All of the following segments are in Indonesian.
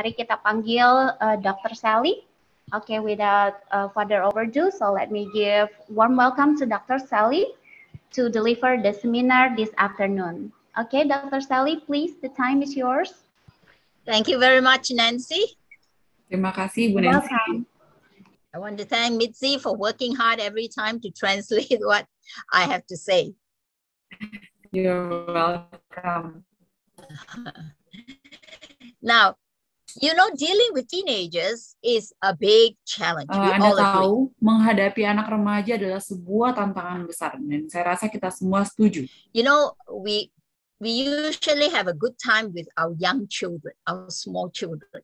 Mari kita panggil uh, Dr. Sally. Okay, without uh, further overdue, so let me give warm welcome to Dr. Sally to deliver the seminar this afternoon. Okay, Dr. Sally, please, the time is yours. Thank you very much, Nancy. Terima kasih, Bu Nancy. Welcome. I want to thank Mitzi for working hard every time to translate what I have to say. You're welcome. Now, you know, dealing with teenagers is a big challenge. Uh, we Anda all agree. tahu, menghadapi anak remaja adalah sebuah tantangan besar, dan saya rasa kita semua setuju. You know, we we usually have a good time with our young children, our small children.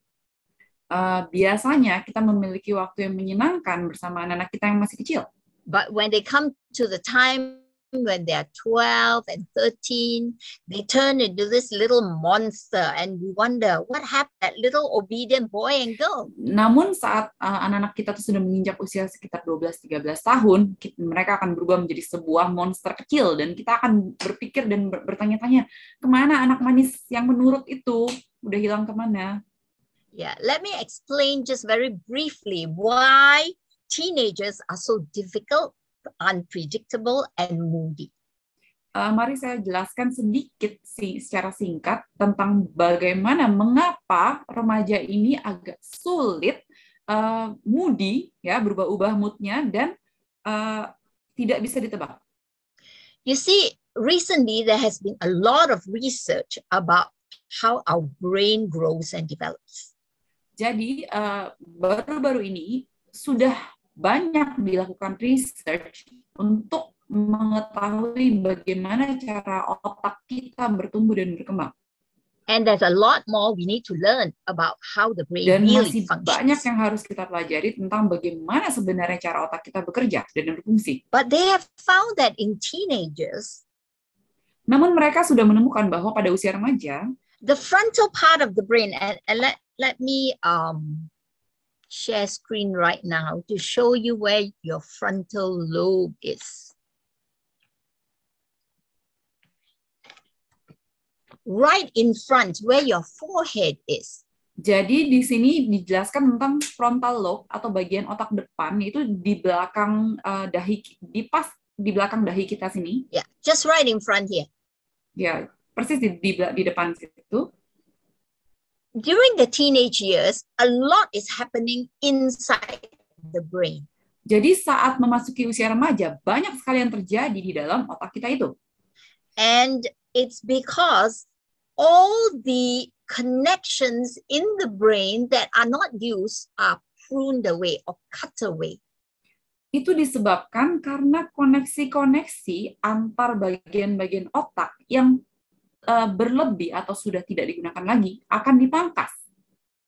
Uh, biasanya kita memiliki waktu yang menyenangkan bersama anak-anak kita yang masih kecil. But when they come to the time when they are 12 and 13, they turn into this little monster and we wonder what happened that little obedient boy and girl. Namun saat uh, anak-anak kita tuh sudah menginjak usia sekitar 12-13 tahun, ki- mereka akan berubah menjadi sebuah monster kecil dan kita akan berpikir dan ber- bertanya-tanya, ke mana anak manis yang menurut itu? Udah hilang ke mana? Yeah, let me explain just very briefly why teenagers are so difficult, unpredictable, and moody. Uh, mari saya jelaskan sedikit sih secara singkat tentang bagaimana mengapa remaja ini agak sulit, uh, moody, ya berubah-ubah moodnya dan uh, tidak bisa ditebak. You see, recently there has been a lot of research about how our brain grows and develops. Jadi uh, baru-baru ini sudah banyak dilakukan research untuk mengetahui bagaimana cara otak kita bertumbuh dan berkembang. And there's a lot more we need to learn about how the brain Dan really masih banyak functions. yang harus kita pelajari tentang bagaimana sebenarnya cara otak kita bekerja dan berfungsi. But they have found that in teenagers, Namun mereka sudah menemukan bahwa pada usia remaja, the frontal part of the brain, and, and let, let me um, share screen right now to show you where your frontal lobe is. Right in front, where your forehead is. jadi di sini dijelaskan tentang frontal lobe atau bagian otak depan itu di belakang eh, dahi di pas di belakang dahi kita sini, Yeah, just right in front here. ya persis di di, di depan situ. During the teenage years, a lot is happening inside the brain. Jadi saat memasuki usia remaja banyak sekali yang terjadi di dalam otak kita itu. And it's because all the connections in the brain that are not used are pruned away or cut away. Itu disebabkan karena koneksi-koneksi antar bagian-bagian otak yang eh, berlebih atau sudah tidak digunakan lagi akan dipangkas.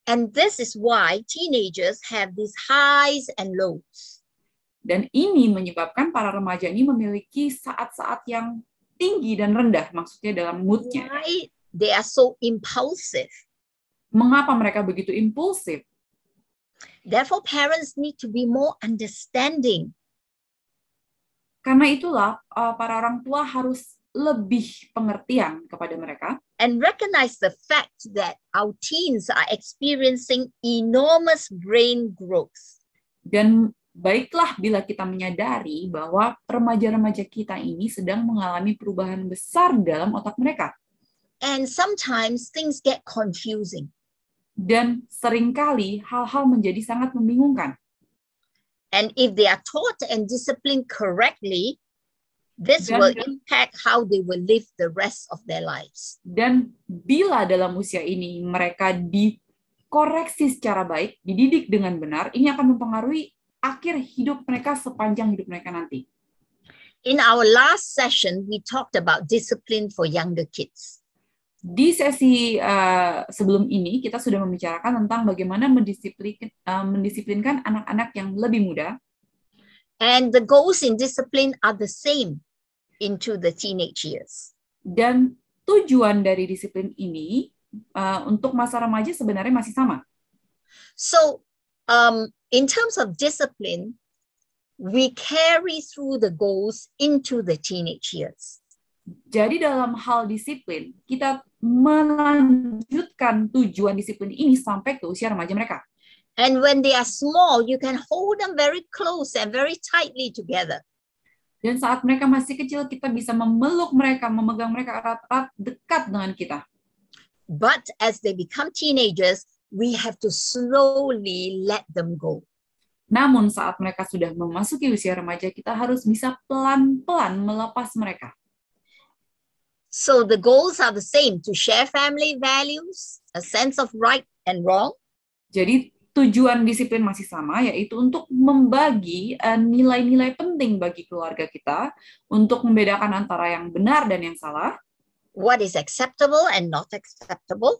And this is why teenagers have these highs and lows. Dan ini menyebabkan para remaja ini memiliki saat-saat yang tinggi dan rendah, maksudnya dalam moodnya. Why they are so impulsive. Mengapa mereka begitu impulsif? Therefore, parents need to be more understanding Karena itulah eh, para orang tua harus lebih pengertian kepada mereka and recognize the fact that our teens are experiencing enormous brain growth. dan baiklah bila kita menyadari bahwa remaja-remaja kita ini sedang mengalami perubahan besar dalam otak mereka And sometimes things get confusing. dan sering kali hal-hal menjadi sangat membingungkan. And if they are taught and disciplined correctly, this Dan- will impact how they will live the rest of their lives. Dan bila dalam usia ini mereka dikoreksi secara baik, dididik dengan benar, ini akan mempengaruhi akhir hidup mereka sepanjang hidup mereka nanti. In our last session, we talked about discipline for younger kids. Di sesi eh, sebelum ini kita sudah membicarakan tentang bagaimana mendisiplin, eh, mendisiplinkan anak-anak yang lebih muda And the goals in discipline are the same into the teenage years. dan tujuan dari disiplin ini eh, untuk masa remaja sebenarnya masih sama. So, um, in terms of discipline, we carry through the goals into the teenage years. Jadi dalam hal disiplin kita melanjutkan melanjutkan tujuan disiplin ini sampai ke usia remaja mereka. And when they are small, you can hold them very close and very tightly together. Dan saat mereka masih kecil, kita bisa memeluk mereka, memegang mereka erat-erat dekat dengan kita. But as they become teenagers, we have to slowly let them go. Namun saat mereka sudah memasuki usia remaja, kita harus bisa pelan-pelan melepas mereka. So the goals are the same to share family values, a sense of right and wrong, Jadi tujuan disiplin masih sama, yaitu untuk membagi eh, nilai-nilai penting bagi keluarga kita, untuk membedakan antara yang benar dan yang salah, what is acceptable and not acceptable,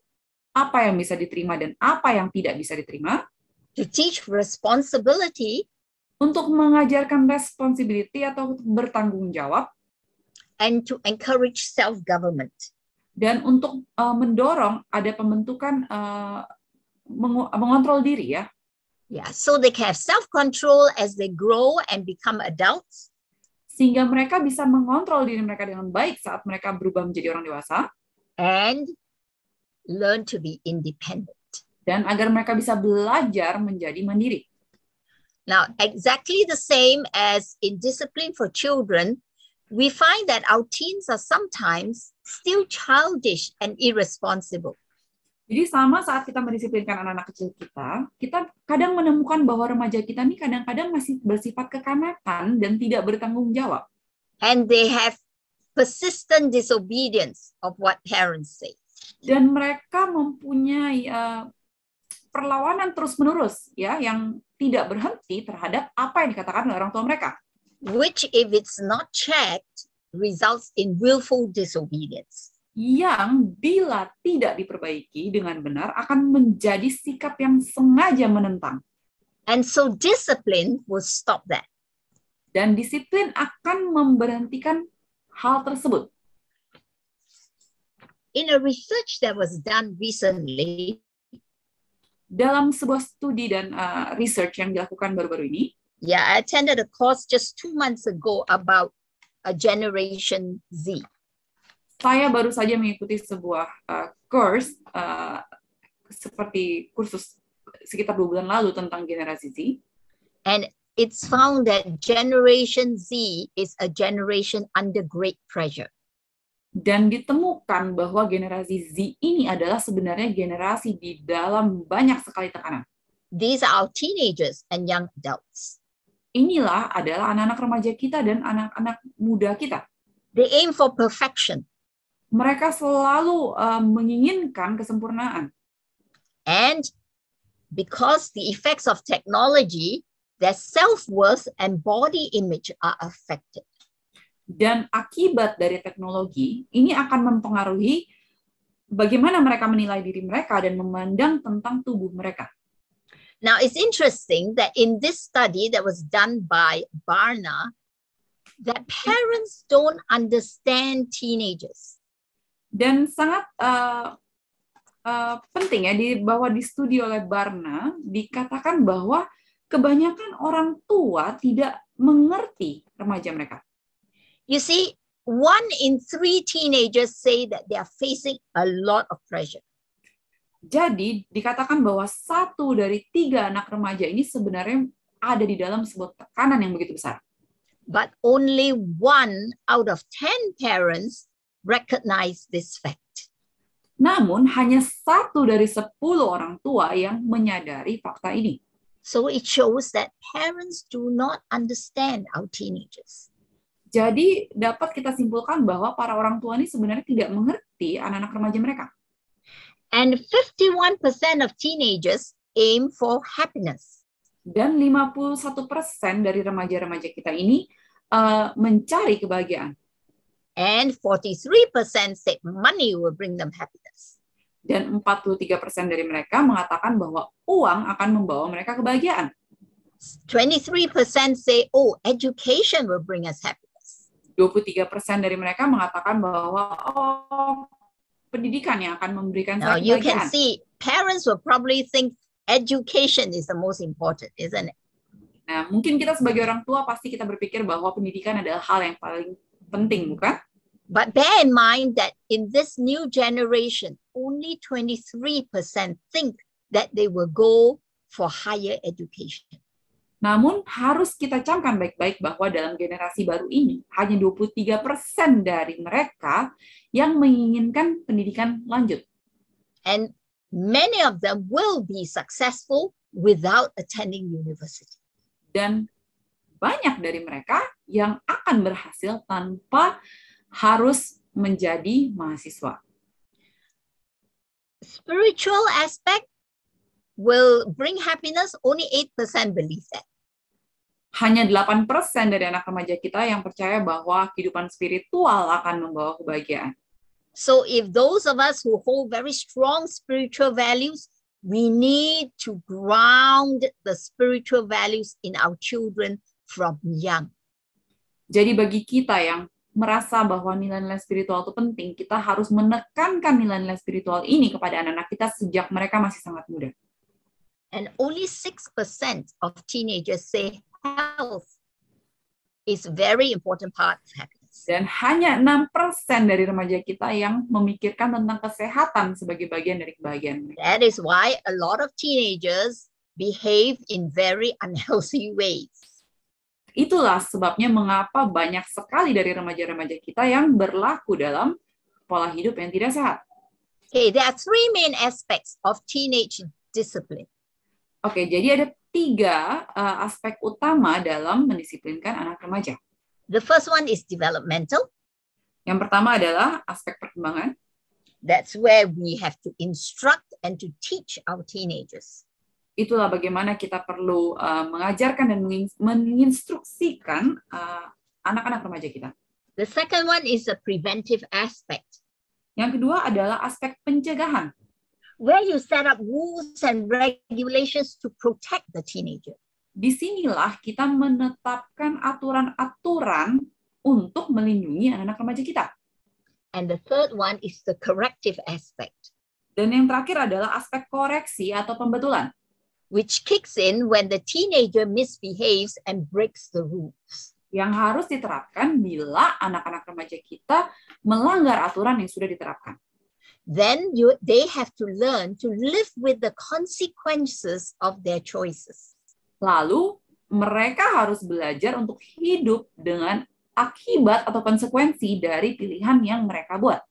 apa yang bisa diterima dan apa yang tidak bisa diterima, to teach responsibility. Untuk mengajarkan responsibility atau bertanggung jawab, and to encourage self-government. dan untuk eh, mendorong ada pembentukan mengu- mengontrol diri ya, Yeah, so they can have self-control as they grow and become adults, sehingga mereka bisa mengontrol diri mereka dengan baik saat mereka berubah menjadi orang dewasa, and learn to be independent. dan agar mereka bisa belajar menjadi mandiri. Now, exactly the same as in discipline for children, we find that our teens are sometimes still childish and irresponsible. Jadi sama saat kita mendisiplinkan anak-anak kecil kita, kita kadang menemukan bahwa remaja kita nih kadang-kadang masih bersifat kekanakan dan tidak bertanggung jawab. And they have persistent disobedience of what parents say. Dan mereka mempunyai eh, perlawanan terus-menerus ya yang tidak berhenti terhadap apa yang dikatakan oleh orang tua mereka. which, if it's not checked, results in willful disobedience. Yang bila tidak diperbaiki dengan benar akan menjadi sikap yang sengaja menentang. And so, discipline will stop that. Dan disiplin akan memberhentikan hal tersebut. In a research that was done recently, Dalam sebuah studi dan uh, research yang dilakukan baru-baru ini, yeah, I attended a course just two months ago about a Generation Z. saya baru saja mengikuti sebuah uh, course uh, seperti kursus sekitar dua bulan lalu tentang generasi Z. And it's found that Generation Z is a generation under great pressure. Dan ditemukan bahwa generasi Z ini adalah sebenarnya generasi di dalam banyak sekali tekanan. These are our teenagers and young adults. Inilah adalah anak-anak remaja kita dan anak-anak muda kita. They aim for perfection. Mereka selalu uh, menginginkan kesempurnaan. And because the effects of technology, their self worth and body image are affected. Dan akibat dari teknologi, ini akan mempengaruhi bagaimana mereka menilai diri mereka dan memandang tentang tubuh mereka. Now, it's interesting that in this study that was done by Barna, that parents don't understand teenagers. Dan sangat uh, uh, penting ya di bahwa di studi oleh Barna dikatakan bahwa kebanyakan orang tua tidak mengerti remaja mereka. You see, one in three teenagers say that they are facing a lot of pressure. Jadi dikatakan bahwa satu dari tiga anak remaja ini sebenarnya ada di dalam sebuah tekanan yang begitu besar. But only one out of 10 parents recognize this fact. Namun hanya satu dari sepuluh orang tua yang menyadari fakta ini. So it shows that parents do not understand our teenagers. Jadi dapat kita simpulkan bahwa para orang tua ini sebenarnya tidak mengerti anak-anak remaja mereka. And 51% of teenagers aim for happiness. Dan 51% dari remaja-remaja kita ini uh, mencari kebahagiaan. And 43% said money will bring them happiness. Dan 43% dari mereka mengatakan bahwa uang akan membawa mereka kebahagiaan. 23% say, oh, education will bring us happiness. 23% dari mereka mengatakan bahwa oh, pendidikan yang akan memberikan Now you can see parents will probably think education is the most important, isn't it? Nah, mungkin kita sebagai orang tua pasti kita berpikir bahwa pendidikan adalah hal yang paling penting, bukan? But bear in mind that in this new generation, only 23% think that they will go for higher education. Namun harus kita camkan baik-baik bahwa dalam generasi baru ini hanya 23% dari mereka yang menginginkan pendidikan lanjut. And many of them will be successful without attending university. Dan banyak dari mereka yang akan berhasil tanpa harus menjadi mahasiswa. Spiritual aspect will bring happiness, only 8% believe that. Hanya 8% dari anak remaja kita yang percaya bahwa kehidupan spiritual akan membawa kebahagiaan. So if those of us who hold very strong spiritual values, we need to ground the spiritual values in our children from young. Jadi bagi kita yang merasa bahwa nilai-nilai spiritual itu penting, kita harus menekankan nilai-nilai spiritual ini kepada anak-anak kita sejak mereka masih sangat muda. And only 6% of teenagers say health is very important part of happiness. Dan hanya 6% dari remaja kita yang memikirkan tentang kesehatan sebagai bagian dari kebahagiaan. That is why a lot of teenagers behave in very unhealthy ways. Itulah sebabnya mengapa banyak sekali dari remaja-remaja kita yang berlaku dalam pola hidup yang tidak sehat. Okay, there are three main aspects of teenage discipline. Oke, jadi ada tiga uh, aspek utama dalam mendisiplinkan anak remaja. The first one is developmental. Yang pertama adalah aspek perkembangan. That's where we have to instruct and to teach our teenagers. Itulah bagaimana kita perlu uh, mengajarkan dan mengin- menginstruksikan uh, anak-anak remaja kita. The second one is the preventive aspect, Yang kedua adalah aspek pencegahan, where you set up rules and regulations to protect the teenager. di sinilah kita menetapkan aturan-aturan untuk melindungi anak-anak remaja kita. And the third one is the corrective aspect, Dan yang terakhir adalah aspek koreksi atau pembetulan, which kicks in when the teenager misbehaves and breaks the rules. yang harus diterapkan bila anak-anak remaja kita melanggar aturan yang sudah diterapkan. Then you they have to learn to live with the consequences of their choices. Lalu mereka harus belajar untuk hidup dengan akibat atau konsekuensi dari pilihan yang mereka buat.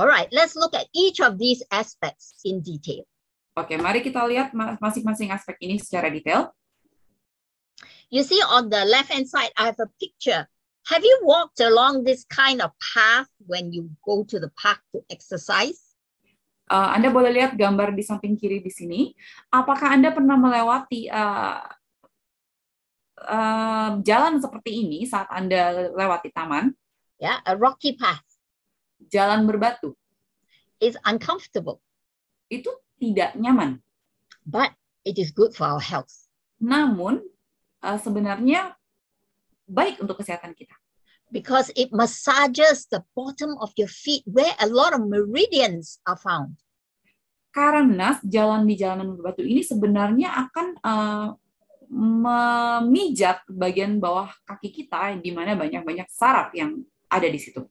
All right, let's look at each of these aspects in detail. Oke, mari kita lihat ma- masing-masing aspek ini secara detail. You see on the left hand side, I have a picture. Have you walked along this kind of path when you go to the park to exercise? Uh, Anda boleh lihat gambar di samping kiri di sini. Apakah Anda pernah melewati uh, uh, jalan seperti ini saat Anda lewati taman? Yeah, a rocky path. Jalan berbatu. It's uncomfortable, Itu tidak nyaman. but it is good for our health. Namun, uh, sebenarnya baik untuk kesehatan kita. because it massages the bottom of your feet where a lot of meridians are found. Karena jalan di jalanan berbatu ini sebenarnya akan uh, memijat bagian bawah kaki kita di mana banyak-banyak saraf yang ada di situ.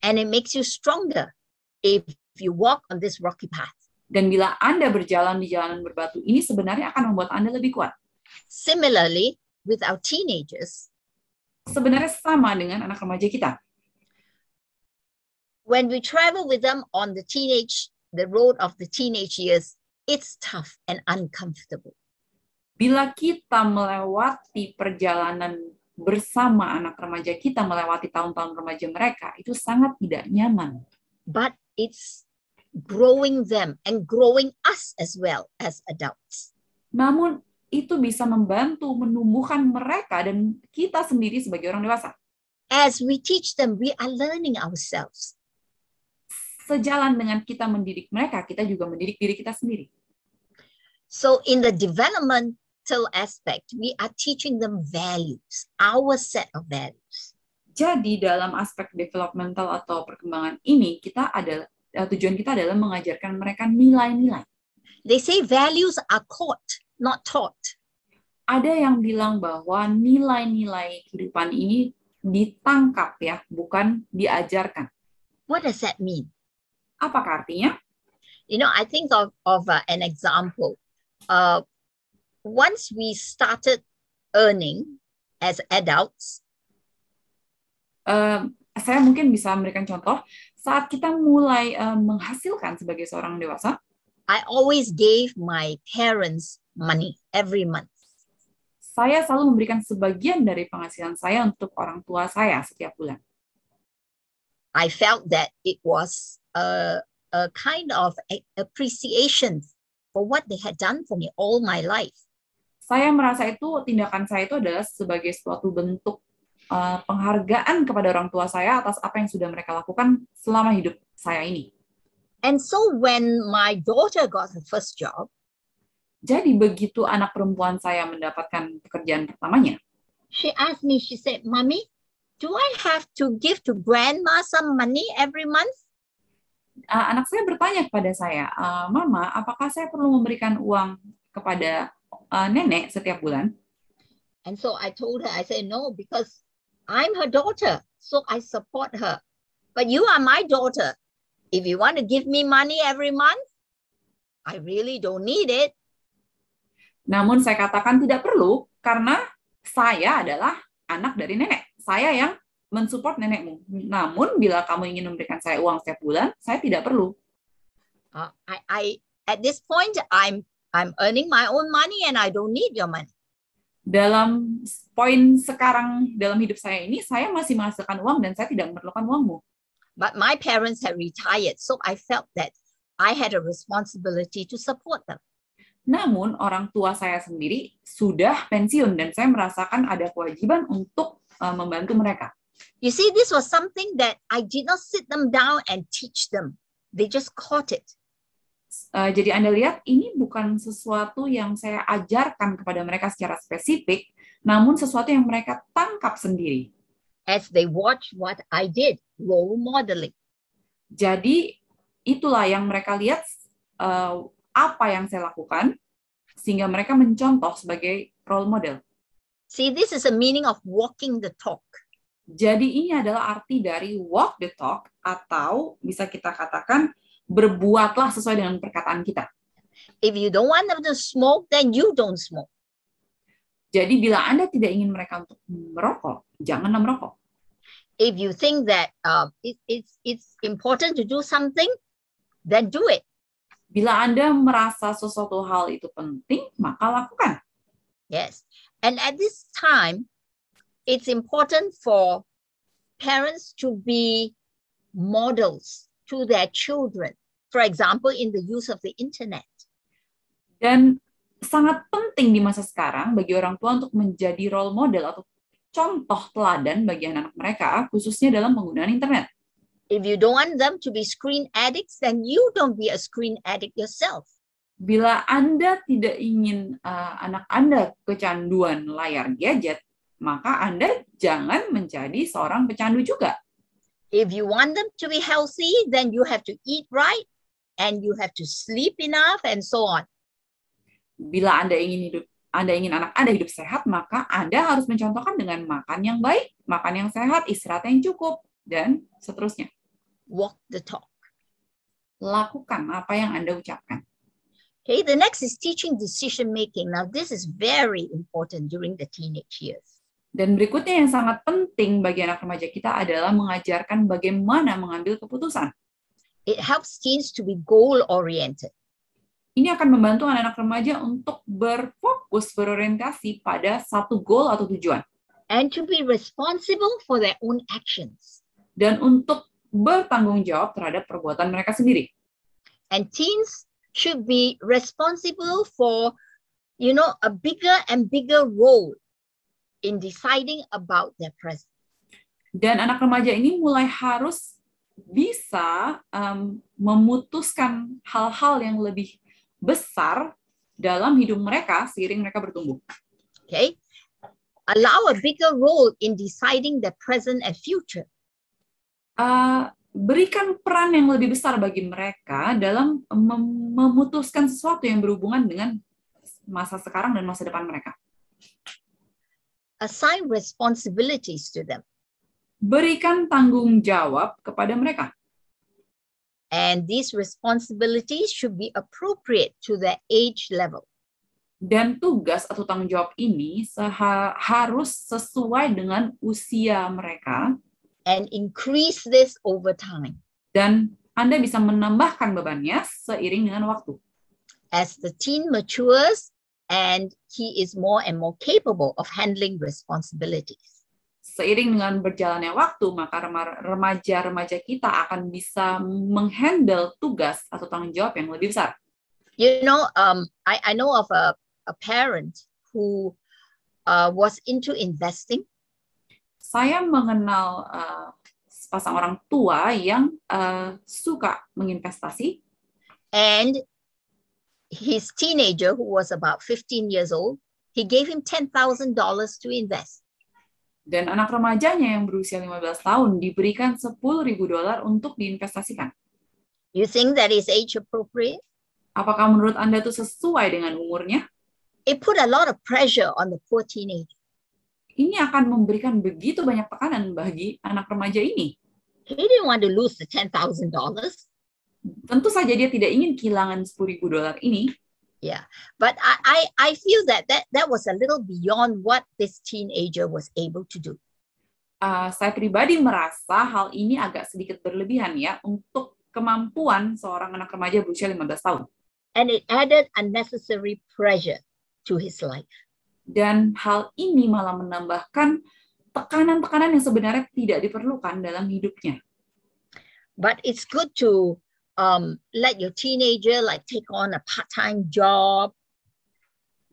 And it makes you stronger if you walk on this rocky path. Dan bila Anda berjalan di jalanan berbatu ini sebenarnya akan membuat Anda lebih kuat. Similarly, with our teenagers, Sebenarnya sama dengan anak remaja kita. when we travel with them on the teenage, the road of the teenage years, it's tough and uncomfortable. Bila kita melewati perjalanan bersama anak remaja kita melewati tahun-tahun remaja mereka, itu sangat tidak nyaman. But it's growing them and growing us as well as adults. Namun itu bisa membantu menumbuhkan mereka dan kita sendiri sebagai orang dewasa. As we teach them, we are learning ourselves. Sejalan dengan kita mendidik mereka, kita juga mendidik diri kita sendiri. So, in the developmental aspect, we are teaching them values, our set of values. Jadi dalam aspek developmental atau perkembangan ini, kita adalah eh, tujuan kita adalah mengajarkan mereka nilai-nilai. They say values are caught, not taught. Ada yang bilang bahwa nilai-nilai kehidupan ini ditangkap ya, bukan diajarkan. What does that mean? Apakah artinya? You know, I think of, of uh, an example. Uh, once we started earning as adults, Eh, saya mungkin bisa memberikan contoh saat kita mulai eh, menghasilkan sebagai seorang dewasa, I always gave my parents money every month. saya selalu memberikan sebagian dari penghasilan saya untuk orang tua saya setiap bulan. I felt that it was a, a kind of appreciation for what they had done for me all my life. Saya merasa itu tindakan saya itu adalah sebagai suatu bentuk eh, penghargaan kepada orang tua saya atas apa yang sudah mereka lakukan selama hidup saya ini. And so when my daughter got her first job, Jadi begitu anak perempuan saya mendapatkan pekerjaan pertamanya, she asked me, she said, Mommy, do I have to give to grandma some money every month? eh, anak saya bertanya kepada saya, "Eh, Mama, apakah saya perlu memberikan uang kepada eh, nenek setiap bulan? And so I told her, I said, no, because I'm her daughter. So I support her. But you are my daughter. If you want to give me money every month, I really don't need it. Namun saya katakan tidak perlu karena saya adalah anak dari nenek. Saya yang mensupport nenekmu. Namun bila kamu ingin memberikan saya uang setiap bulan, saya tidak perlu. Uh, I, I, at this point, I'm, I'm earning my own money and I don't need your money. Dalam poin sekarang dalam hidup saya ini, saya masih menghasilkan uang dan saya tidak memerlukan uangmu. But my parents had retired. So I felt that I had a responsibility to support them. Namun orang tua saya sendiri sudah pensiun dan saya merasakan ada kewajiban untuk uh, membantu mereka. You see, this was something that I did not sit them down and teach them. They just caught it. Uh, jadi Anda lihat ini bukan sesuatu yang saya ajarkan kepada mereka secara spesifik, namun sesuatu yang mereka tangkap sendiri. as they watch what I did, role modeling. Jadi itulah yang mereka lihat uh, apa yang saya lakukan sehingga mereka mencontoh sebagai role model. See, this is the meaning of walking the talk. Jadi ini adalah arti dari walk the talk atau bisa kita katakan berbuatlah sesuai dengan perkataan kita. If you don't want them to smoke, then you don't smoke. Jadi bila Anda tidak ingin mereka untuk merokok, janganlah merokok. If you think that uh, it, it's it's important to do something, then do it. Bila Anda merasa sesuatu hal itu penting, maka lakukan. Yes. And at this time, it's important for parents to be models to their children. For example, in the use of the internet. Dan sangat penting di masa sekarang bagi orang tua untuk menjadi role model atau contoh teladan bagi anak-anak mereka, khususnya dalam penggunaan internet. If you don't want them to be screen addicts, then you don't be a screen addict yourself. Bila Anda tidak ingin uh, anak Anda kecanduan layar gadget, maka Anda jangan menjadi seorang pecandu juga. If you want them to be healthy, then you have to eat right and you have to sleep enough and so on. Bila Anda ingin hidup Anda ingin anak Anda hidup sehat, maka Anda harus mencontohkan dengan makan yang baik, makan yang sehat, istirahat yang cukup, dan seterusnya. Walk the talk. Lakukan apa yang Anda ucapkan. Okay, the next is teaching decision making. Now, this is very important during the teenage years. Dan berikutnya yang sangat penting bagi anak remaja kita adalah mengajarkan bagaimana mengambil keputusan. It helps teens to be goal oriented. Ini akan membantu anak-anak remaja untuk berfokus, berorientasi pada satu goal atau tujuan. and to be responsible for their own actions. Dan untuk bertanggung jawab terhadap perbuatan mereka sendiri. And teens should be responsible for, you know, a bigger and bigger role in deciding about their present. Dan anak remaja ini mulai harus bisa um, memutuskan hal-hal yang lebih besar dalam hidup mereka seiring mereka bertumbuh. Okay. Allow a bigger role in deciding their present and future. Uh, berikan peran yang lebih besar bagi mereka dalam mem- memutuskan sesuatu yang berhubungan dengan masa sekarang dan masa depan mereka. Assign responsibilities to them. Berikan tanggung jawab kepada mereka. And these responsibilities should be appropriate to their age level. Dan tugas atau tanggung jawab ini harus sesuai dengan usia mereka and increase this over time. dan Anda bisa menambahkan bebannya seiring dengan waktu. As the teen matures and he is more and more capable of handling responsibilities. Seiring dengan berjalannya waktu, maka rema- remaja-remaja kita akan bisa menghandle tugas atau tanggung jawab yang lebih besar. You know, um, I, I know of a, a parent who uh, was into investing Saya mengenal uh, pasang orang tua yang uh, suka menginvestasi and his teenager who was about 15 years old, he gave him $10,000 to invest. dan anak remajanya yang berusia 15 tahun diberikan 10.000 dolar untuk diinvestasikan. You think that is age appropriate? Apakah menurut Anda itu sesuai dengan umurnya? It put a lot of pressure on the poor teenager. Ini akan memberikan begitu banyak tekanan bagi anak remaja ini. He didn't want to lose the $10,000. Tentu saja dia tidak ingin kehilangan 10.000 dolar ini, But I, I, I feel that, that that was a little beyond what this teenager was able to do. Uh, saya pribadi merasa hal ini agak sedikit berlebihan ya untuk kemampuan seorang anak remaja berusia 15 tahun. And it added unnecessary pressure to his life. Dan hal ini malah menambahkan tekanan-tekanan yang sebenarnya tidak diperlukan dalam hidupnya. But it's good to um, let your teenager like take on a part-time job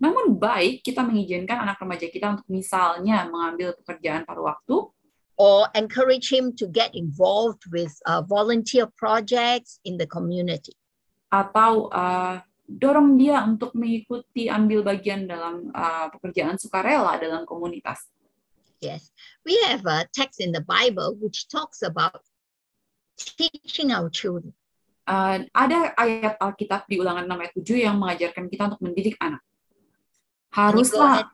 Namun baik kita mengizinkan anak remaja kita untuk misalnya mengambil pekerjaan paruh waktu or encourage him to get involved with uh, volunteer projects in the community. atau uh, dorong dia untuk mengikuti ambil bagian dalam uh, pekerjaan sukarela dalam komunitas. Yes, we have a text in the Bible which talks about teaching our children. Uh, ada ayat Alkitab di Ulangan 6 ayat 7 yang mengajarkan kita untuk mendidik anak. Haruslah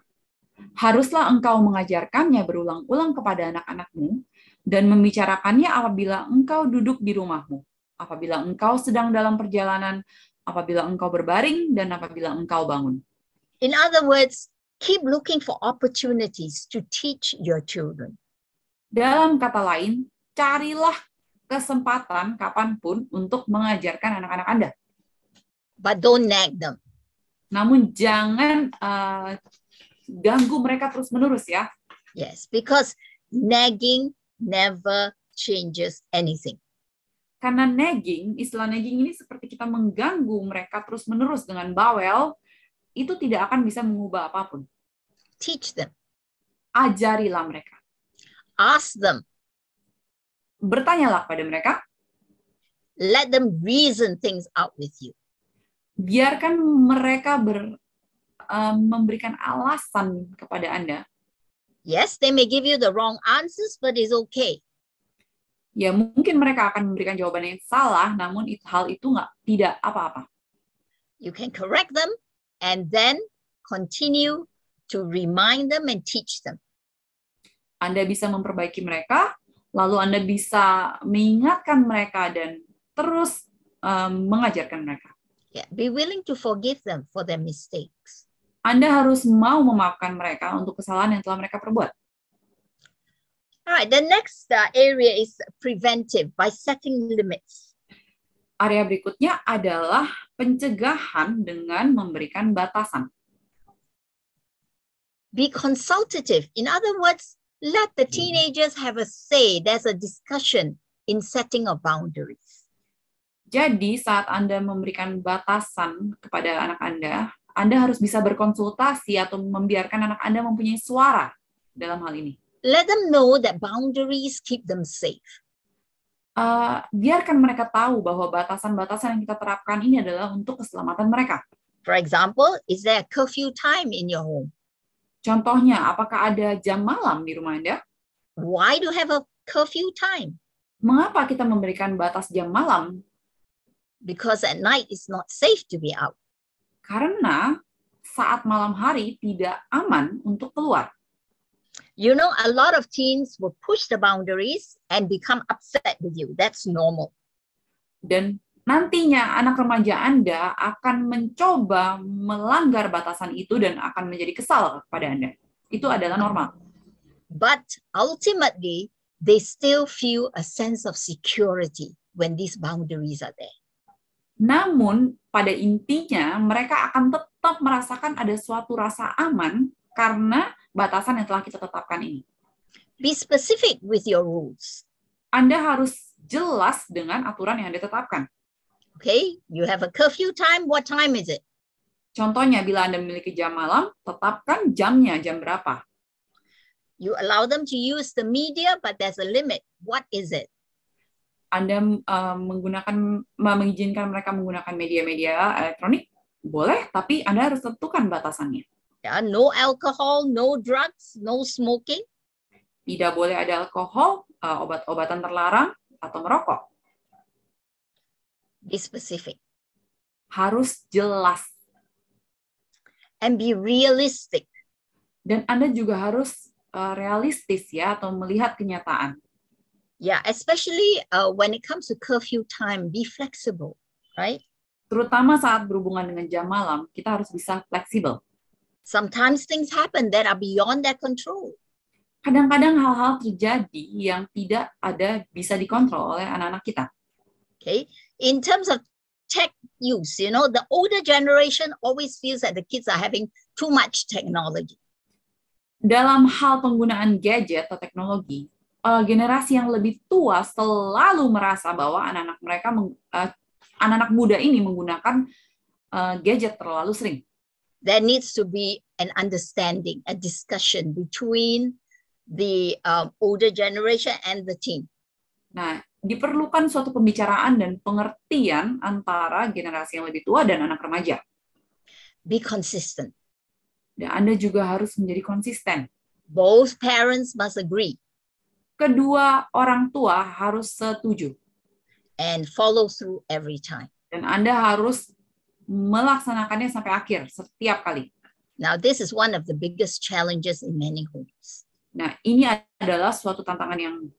haruslah engkau mengajarkannya berulang-ulang kepada anak-anakmu dan membicarakannya apabila engkau duduk di rumahmu, apabila engkau sedang dalam perjalanan, apabila engkau berbaring dan apabila engkau bangun. In other words, keep looking for opportunities to teach your children. Dalam kata lain, carilah kesempatan kapan pun untuk mengajarkan anak-anak Anda. but don't nag them. Namun jangan uh, ganggu mereka terus-menerus ya. Yes, because nagging never changes anything. Karena nagging, istilah nagging ini seperti kita mengganggu mereka terus-menerus dengan bawel, itu tidak akan bisa mengubah apa pun. Teach them, Ajarilah mereka. ask them, Bertanyalah pada mereka, let them reason things out with you. biarkan mereka ber, uh, memberikan alasan kepada Anda. Yes, they may give you the wrong answers, but it's okay. Ya mungkin mereka akan memberikan jawaban yang salah, namun itu, hal itu nggak tidak apa-apa. You can correct them and then continue to remind them and teach them. Anda bisa memperbaiki mereka, lalu Anda bisa mengingatkan mereka dan terus um, mengajarkan mereka. Yeah, be willing to forgive them for their mistakes. Anda harus mau memaafkan mereka untuk kesalahan yang telah mereka perbuat. All right, the next uh, area is preventive by setting limits. Area berikutnya adalah pencegahan dengan memberikan batasan. Be consultative. In other words, let the teenagers have a say. There's a discussion in setting of boundaries. Jadi saat Anda memberikan batasan kepada anak Anda, Anda harus bisa berkonsultasi atau membiarkan anak Anda mempunyai suara dalam hal ini. Let them know that boundaries keep them safe. Uh, biarkan mereka tahu bahwa batasan-batasan yang kita terapkan ini adalah untuk keselamatan mereka. For example, is there a curfew time in your home? Contohnya, apakah ada jam malam di rumah Anda? Why do you have a curfew time? Mengapa kita memberikan batas jam malam? Because at night it's not safe to be out. Karena saat malam hari tidak aman untuk keluar. You know, a lot of teens will push the boundaries and become upset with you. That's normal. Dan nantinya anak remaja Anda akan mencoba melanggar batasan itu dan akan menjadi kesal kepada Anda. Itu adalah normal. But ultimately, they still feel a sense of security when these boundaries are there. Namun pada intinya mereka akan tetap merasakan ada suatu rasa aman karena batasan yang telah kita tetapkan ini. Be specific with your rules. Anda harus jelas dengan aturan yang Anda tetapkan. Okay, you have a curfew time. What time is it? Contohnya, bila Anda memiliki jam malam, tetapkan jamnya, jam berapa. You allow them to use the media, but there's a limit. What is it? Anda uh, menggunakan mengizinkan mereka menggunakan media-media elektronik, boleh, tapi Anda harus tentukan batasannya. Yeah, no alcohol, no drugs, no smoking. Tidak boleh ada alkohol, uh, obat-obatan terlarang, atau merokok. Be specific Harus jelas. and be realistic. Dan Anda juga harus uh, realistis ya, atau melihat kenyataan. Yeah, especially uh, when it comes to curfew time, be flexible, right? Terutama saat berhubungan dengan jam malam, kita harus bisa fleksibel. Sometimes things happen that are beyond their control. Kadang-kadang hal-hal terjadi yang tidak ada bisa dikontrol oleh anak-anak kita. Okay. In terms of tech use, you know, the older generation always feels that the kids are having too much technology. Dalam hal penggunaan gadget atau teknologi, uh, generasi yang lebih tua selalu merasa bahwa anak-anak mereka, uh, anak-anak muda ini menggunakan uh, gadget terlalu sering. There needs to be an understanding, a discussion between the um, older generation and the teen. Nah, diperlukan suatu pembicaraan dan pengertian antara generasi yang lebih tua dan anak remaja. Be consistent. Dan Anda juga harus menjadi konsisten. Both parents must agree Kedua orang tua harus setuju. and follow through every time. Dan Anda harus melaksanakannya sampai akhir, setiap kali. Now, this is one of the biggest challenges in many homes. Nah, ini adalah suatu tantangan yang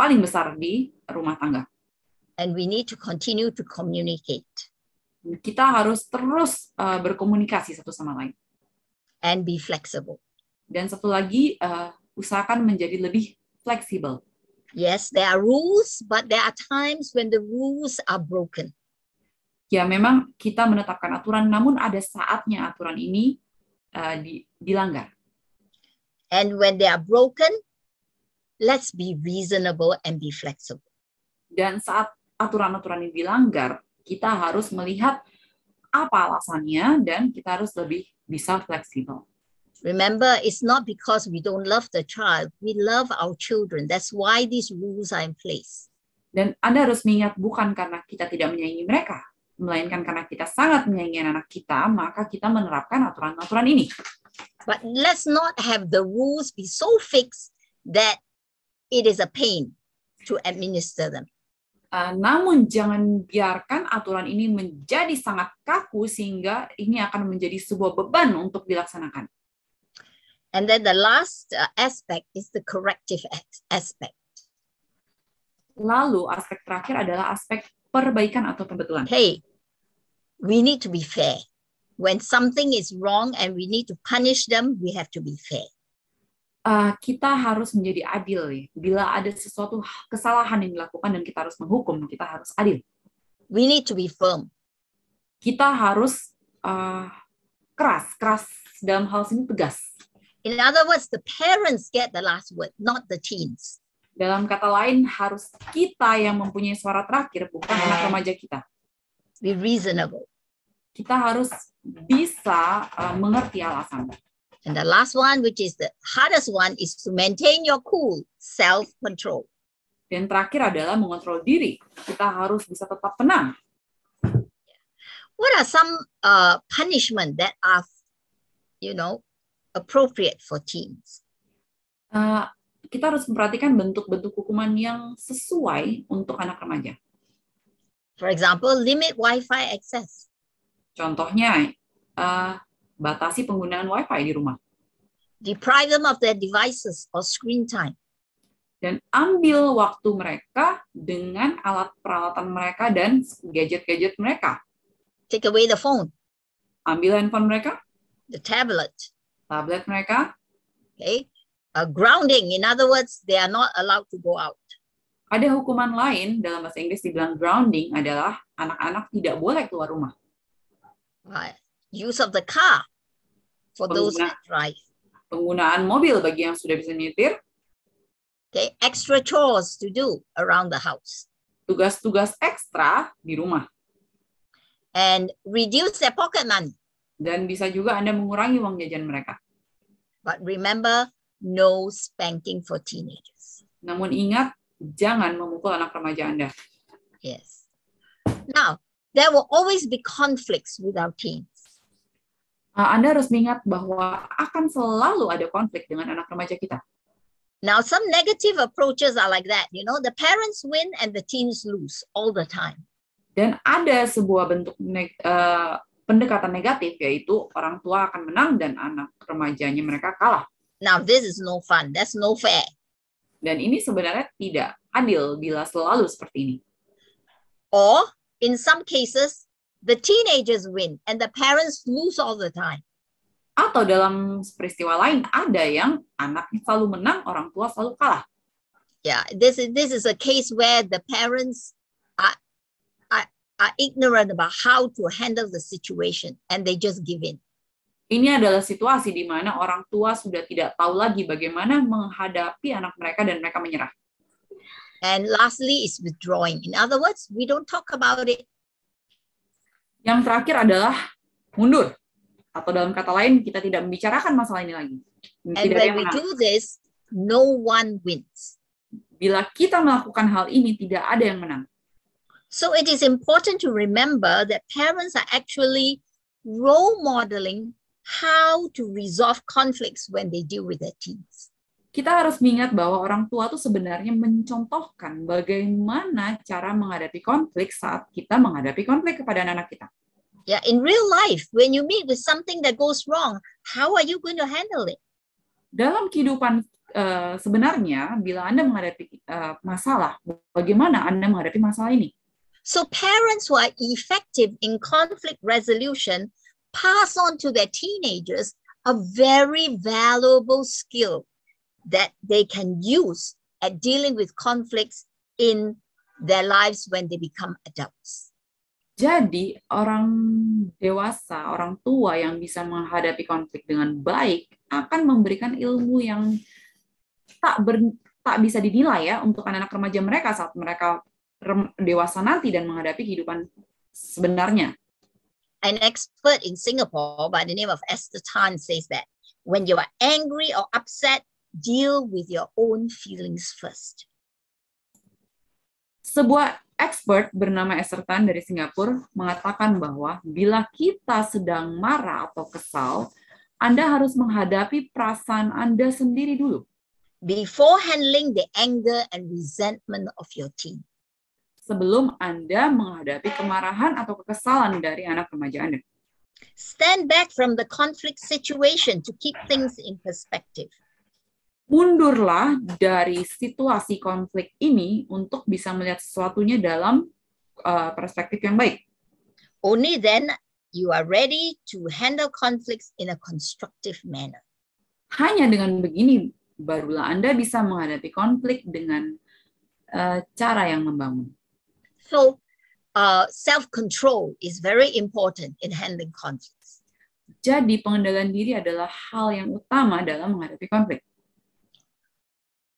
paling besar di rumah tangga. And we need to continue to communicate Kita harus terus uh, berkomunikasi satu sama lain. and be flexible. Dan satu lagi, uh, usahakan menjadi lebih fleksibel. Yes, there are rules, but there are times when the rules are broken. Ya, memang kita menetapkan aturan, namun ada saatnya aturan ini uh, di- dilanggar. And when they are broken, let's be reasonable and be flexible. Dan saat aturan-aturan ini dilanggar, kita harus melihat apa alasannya dan kita harus lebih bisa fleksibel. Remember, it's not because we don't love the child, we love our children. That's why these rules are in place. Dan Anda harus mengingat bukan karena kita tidak menyayangi mereka, melainkan karena kita sangat menyayangi anak kita, maka kita menerapkan aturan-aturan ini. But let's not have the rules be so fixed that it is a pain to administer them. Uh, namun jangan biarkan aturan ini menjadi sangat kaku sehingga ini akan menjadi sebuah beban untuk dilaksanakan. And then the last uh, aspect is the corrective as- aspect. Lalu aspek terakhir adalah aspek perbaikan atau pembetulan. Hey, we need to be fair. When something is wrong and we need to punish them, we have to be fair. Uh, kita harus menjadi adil. ya. Bila ada sesuatu kesalahan yang dilakukan dan kita harus menghukum, kita harus adil. We need to be firm. Kita harus uh, keras, keras dalam hal sini tegas. In other words, the parents get the last word, not the teens. Dalam kata lain, harus kita yang mempunyai suara terakhir, bukan anak remaja kita. Be reasonable. Kita harus bisa uh, mengerti alasan. And the last one, which is the hardest one, is to maintain your cool, self control. Dan terakhir adalah mengontrol diri. Kita harus bisa tetap tenang. What are some uh, punishment that are, you know, appropriate for teens? Uh, kita harus memperhatikan bentuk-bentuk hukuman yang sesuai untuk anak remaja. For example, limit Wi-Fi access. Contohnya, uh, batasi penggunaan WiFi di rumah. Deprive them of their devices or screen time. dan ambil waktu mereka dengan alat peralatan mereka dan gadget-gadget mereka. Take away the phone, Ambil handphone mereka, the tablet. tablet mereka, Okay. Uh, grounding, in other words, they are not allowed to go out. Ada hukuman lain dalam bahasa Inggris dibilang grounding adalah anak-anak tidak boleh keluar rumah. Uh, use of the car for those that drive. Penggunaan mobil bagi yang sudah bisa nyetir, Okay. Extra chores to do around the house tugas-tugas ekstra di rumah. and reduce their pocket money. Dan bisa juga Anda mengurangi uang jajan mereka. But remember, no spanking for teenagers. Namun ingat, jangan memukul anak remaja Anda. Yes. Now, there will always be conflicts with our teens. Uh, Anda harus mengingat bahwa akan selalu ada konflik dengan anak remaja kita. Now, some negative approaches are like that. You know, the parents win and the teens lose all the time. Dan ada sebuah bentuk neg- eh, pendekatan negatif, yaitu orang tua akan menang dan anak remajanya mereka kalah. Now, this is no fun. That's no fair. Dan ini sebenarnya tidak adil bila selalu seperti ini. Or in some cases, the teenagers win and the parents lose all the time. Atau dalam peristiwa lain, ada yang anaknya selalu menang, orang tua selalu kalah. Yeah, this is this is a case where the parents are, are, are ignorant about how to handle the situation and they just give in. Ini adalah situasi di mana orang tua sudah tidak tahu lagi bagaimana menghadapi anak mereka dan mereka menyerah. And lastly is withdrawing. In other words, we don't talk about it. Yang terakhir adalah mundur. Atau dalam kata lain, kita tidak membicarakan masalah ini lagi. And Tidak ada when we do this, no one wins. Bila kita melakukan hal ini, tidak ada yang menang. So it is important to remember that parents are actually role modeling how to resolve conflicts when they deal with their teens. Kita harus mengingat bahwa orang tua itu sebenarnya mencontohkan bagaimana cara menghadapi konflik saat kita menghadapi konflik kepada anak-anak kita. Yeah, in real life, when you meet with something that goes wrong, how are you going to handle it? Dalam kehidupan eh, sebenarnya, bila Anda menghadapi eh, masalah, bagaimana Anda menghadapi masalah ini? So parents who are effective in conflict resolution pass on to their teenagers a very valuable skill that they can use at dealing with conflicts in their lives when they become adults. Jadi, orang dewasa, orang tua yang bisa menghadapi konflik dengan baik akan memberikan ilmu yang tak ber- tak bisa dinilai ya untuk anak-anak remaja mereka saat mereka rem- dewasa nanti dan menghadapi kehidupan sebenarnya. An expert in Singapore by the name of Esther Tan says that when you are angry or upset, deal with your own feelings first. Sebuah expert bernama Esther Tan dari Singapura mengatakan bahwa bila kita sedang marah atau kesal, Anda harus menghadapi perasaan Anda sendiri dulu. Before handling the anger and resentment of your teen. sebelum Anda menghadapi kemarahan atau kekesalan dari anak remaja Anda. Stand back from the conflict situation to keep things in perspective. Mundurlah dari situasi konflik ini untuk bisa melihat sesuatunya dalam uh, perspektif yang baik. Only then you are ready to handle conflicts in a constructive manner. Hanya dengan begini barulah Anda bisa menghadapi konflik dengan uh, cara yang membangun. So, uh, self control is very important in handling conflicts. Jadi pengendalian diri adalah hal yang utama dalam menghadapi konflik.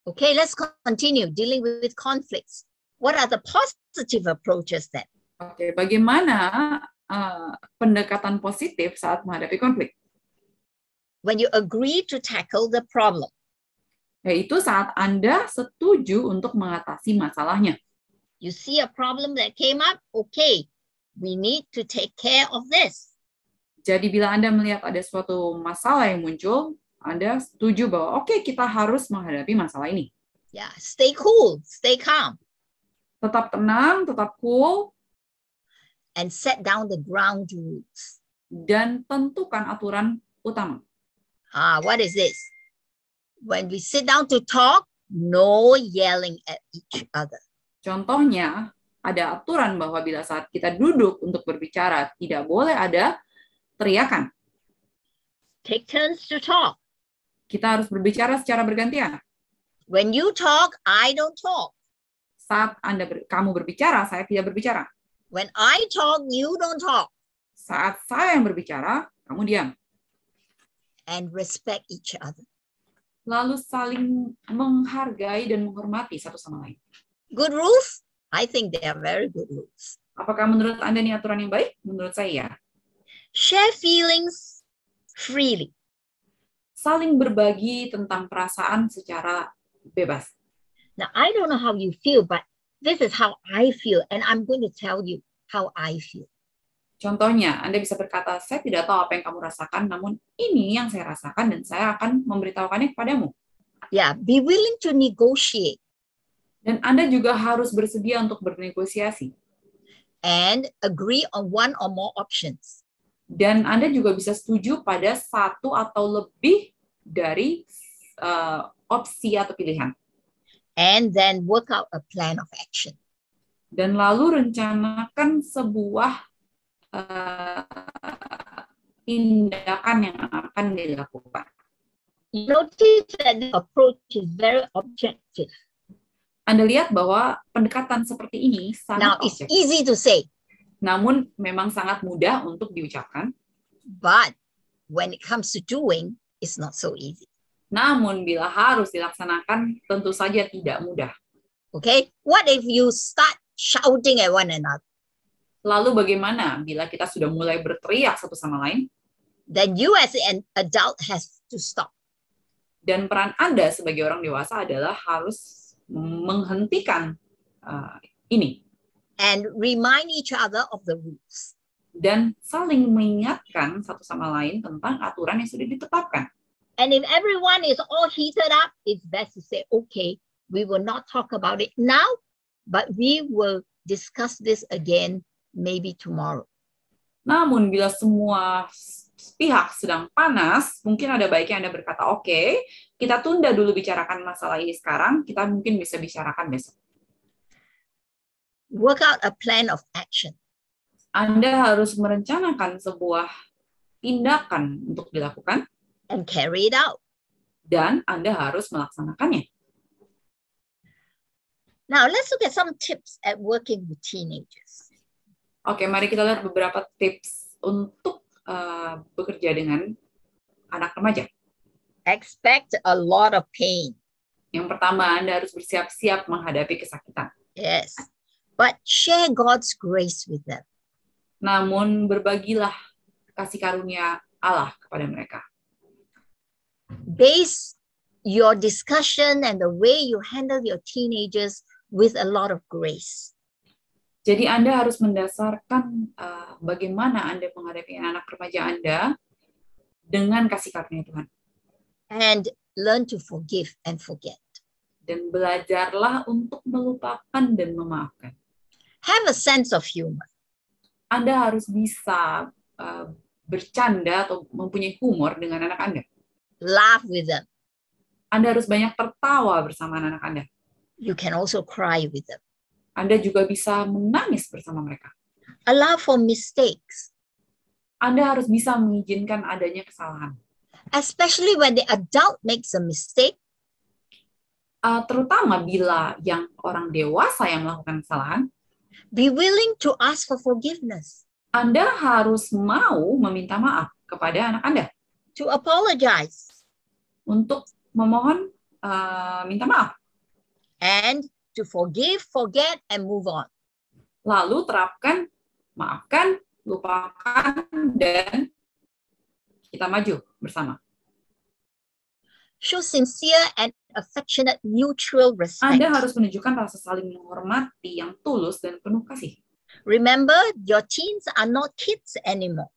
Okay, let's continue dealing with conflicts. What are the positive approaches then? Oke, bagaimana uh, pendekatan positif saat menghadapi konflik? When you agree to tackle the problem, Yaitu saat Anda setuju untuk mengatasi masalahnya. you see a problem that came up, okay, we need to take care of this. Jadi bila Anda melihat ada suatu masalah yang muncul, Anda setuju bahwa oke kita harus menghadapi masalah ini. Yeah, stay cool, stay calm, Tetap tenang, tetap cool, and set down the ground rules. dan tentukan aturan utama. Ah, what is this? When we sit down to talk, no yelling at each other. Contohnya, ada aturan bahwa bila saat kita duduk untuk berbicara, tidak boleh ada teriakan. Take turns to talk. Kita harus berbicara secara bergantian. When you talk, I don't talk. Saat Anda ber- kamu berbicara, saya tidak berbicara. When I talk, you don't talk. Saat saya yang berbicara, kamu diam. And respect each other. Lalu saling menghargai dan menghormati satu sama lain. Good rules? I think they are very good rules. Apakah menurut Anda ini aturan yang baik? Menurut saya ya. Share feelings freely. Saling berbagi tentang perasaan secara bebas. Now, I don't know how you feel, but this is how I feel. And I'm going to tell you how I feel. Contohnya, Anda bisa berkata, saya tidak tahu apa yang kamu rasakan, namun ini yang saya rasakan dan saya akan memberitahukannya kepadamu. Yeah, be willing to negotiate Dan Anda juga harus bersedia untuk bernegosiasi. and agree on one or more options. Dan Anda juga bisa setuju pada satu atau lebih dari uh, opsi atau pilihan. And then work out a plan of action. Dan lalu rencanakan sebuah uh, tindakan yang akan dilakukan. Notice that the approach is very objective. Anda lihat bahwa pendekatan seperti ini Now, sangat it's objektif, easy to say, namun memang sangat mudah untuk diucapkan. but when it comes to doing, it's not so easy. Namun bila harus dilaksanakan, tentu saja tidak mudah. Okay? What if you start shouting at one another? Lalu bagaimana bila kita sudah mulai berteriak satu sama lain? Then you, as an adult, has to stop. Dan peran Anda sebagai orang dewasa adalah harus menghentikan uh, ini and remind each other of the rules. Dan saling mengingatkan satu sama lain tentang aturan yang sudah ditetapkan. And if everyone is all heated up, it's best to say, okay, we will not talk about it now, but we will discuss this again maybe tomorrow. Namun bila semua pihak sedang panas, mungkin ada baiknya Anda berkata, oke, kita tunda dulu bicarakan masalah ini sekarang, kita mungkin bisa bicarakan besok. Work out a plan of action. Anda harus merencanakan sebuah tindakan untuk dilakukan, and carry it out. dan Anda harus melaksanakannya. Now, let's look at some tips at working with teenagers. Oke, mari kita lihat beberapa tips untuk uh, bekerja dengan anak remaja. Expect a lot of pain. Yang pertama, Anda harus bersiap-siap menghadapi kesakitan. Yes. But share God's grace with them. Namun berbagilah kasih karunia Allah kepada mereka. Base your discussion and the way you handle your teenagers with a lot of grace. Jadi Anda harus mendasarkan uh, bagaimana Anda menghadapi anak remaja Anda dengan kasih karunia Tuhan. And learn to forgive and forget. Dan belajarlah untuk melupakan dan memaafkan. Have a sense of humor. Anda harus bisa uh, bercanda atau mempunyai humor dengan anak Anda. Laugh with them. Anda harus banyak tertawa bersama anak Anda. You can also cry with them. Anda juga bisa menangis bersama mereka. Allow for mistakes, Anda harus bisa mengizinkan adanya kesalahan. especially when the adult makes a mistake. Uh, terutama bila yang orang dewasa yang melakukan kesalahan, Be willing to ask for forgiveness, Anda harus mau meminta maaf kepada anak Anda to apologize, untuk memohon uh, minta maaf. and to forgive, forget, and move on. Lalu terapkan, maafkan, lupakan, dan kita maju bersama. Show sincere and affectionate mutual respect. Anda harus menunjukkan rasa saling menghormati yang tulus dan penuh kasih. Remember, your teens are not kids anymore.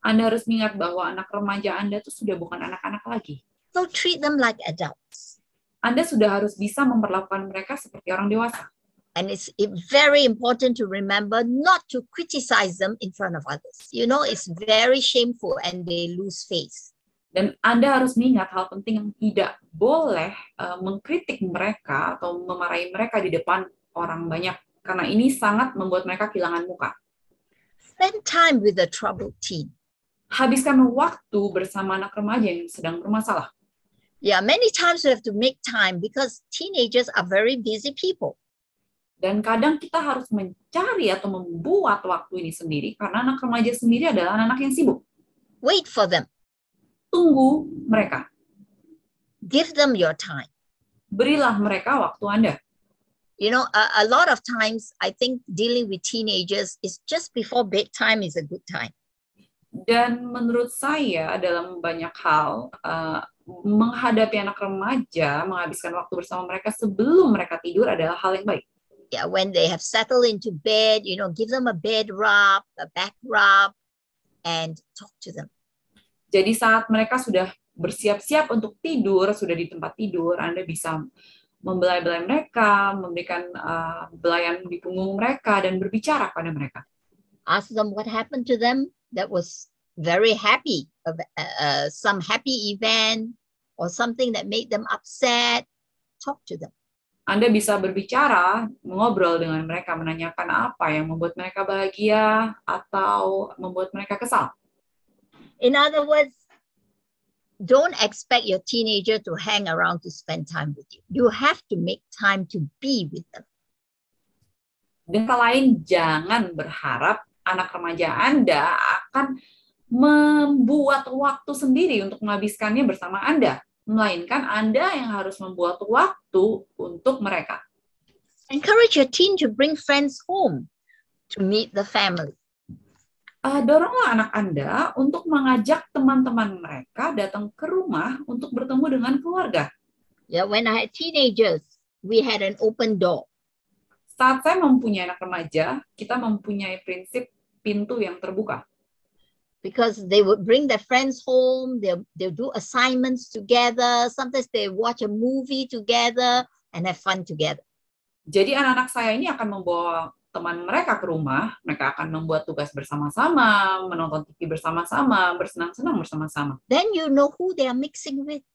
Anda harus mengingat bahwa anak remaja Anda itu sudah bukan anak-anak lagi. So treat them like adults. Anda sudah harus bisa memperlakukan mereka seperti orang dewasa. And it's very important to remember not to criticize them in front of others. You know, it's very shameful and they lose face. Dan Anda harus mengingat hal penting yang tidak boleh uh, mengkritik mereka atau memarahi mereka di depan orang banyak karena ini sangat membuat mereka kehilangan muka. Spend time with the troubled teen. Habiskan waktu bersama anak remaja yang sedang bermasalah. Yeah, many times we have to make time because teenagers are very busy people. Dan kadang kita harus mencari atau membuat waktu ini sendiri karena anak remaja sendiri adalah anak-anak yang sibuk. Wait for them. Tunggu mereka. Give them your time. Berilah mereka waktu Anda. You know, a, a lot of times I think dealing with teenagers is just before bedtime is a good time. Dan menurut saya dalam banyak hal uh, menghadapi anak remaja, menghabiskan waktu bersama mereka sebelum mereka tidur adalah hal yang baik. Yeah, when they have settled into bed, you know, give them a bed rub, a back rub, and talk to them. Jadi saat mereka sudah bersiap-siap untuk tidur, sudah di tempat tidur, Anda bisa membelai-belai mereka, memberikan uh, belayan di punggung mereka, dan berbicara pada mereka. Ask them what happened to them that was very happy, uh, uh, some happy event, or something that made them upset. Talk to them. Anda bisa berbicara, mengobrol dengan mereka, menanyakan apa yang membuat mereka bahagia atau membuat mereka kesal. In other words, don't expect your teenager to hang around to spend time with you. You have to make time to be with them. Dan lain, jangan berharap anak remaja Anda akan membuat waktu sendiri untuk menghabiskannya bersama Anda, melainkan Anda yang harus membuat waktu untuk mereka. Encourage your teen to bring friends home to meet the family uh, doronglah anak Anda untuk mengajak teman-teman mereka datang ke rumah untuk bertemu dengan keluarga. Yeah, when I had teenagers, we had an open door. Saat saya mempunyai anak remaja, kita mempunyai prinsip pintu yang terbuka. Because they would bring their friends home, they they do assignments together, sometimes they watch a movie together and have fun together. Jadi anak-anak saya ini akan membawa teman mereka ke rumah, mereka akan membuat tugas bersama-sama, menonton TV bersama-sama, bersenang-senang bersama-sama. Then you know who they are mixing with.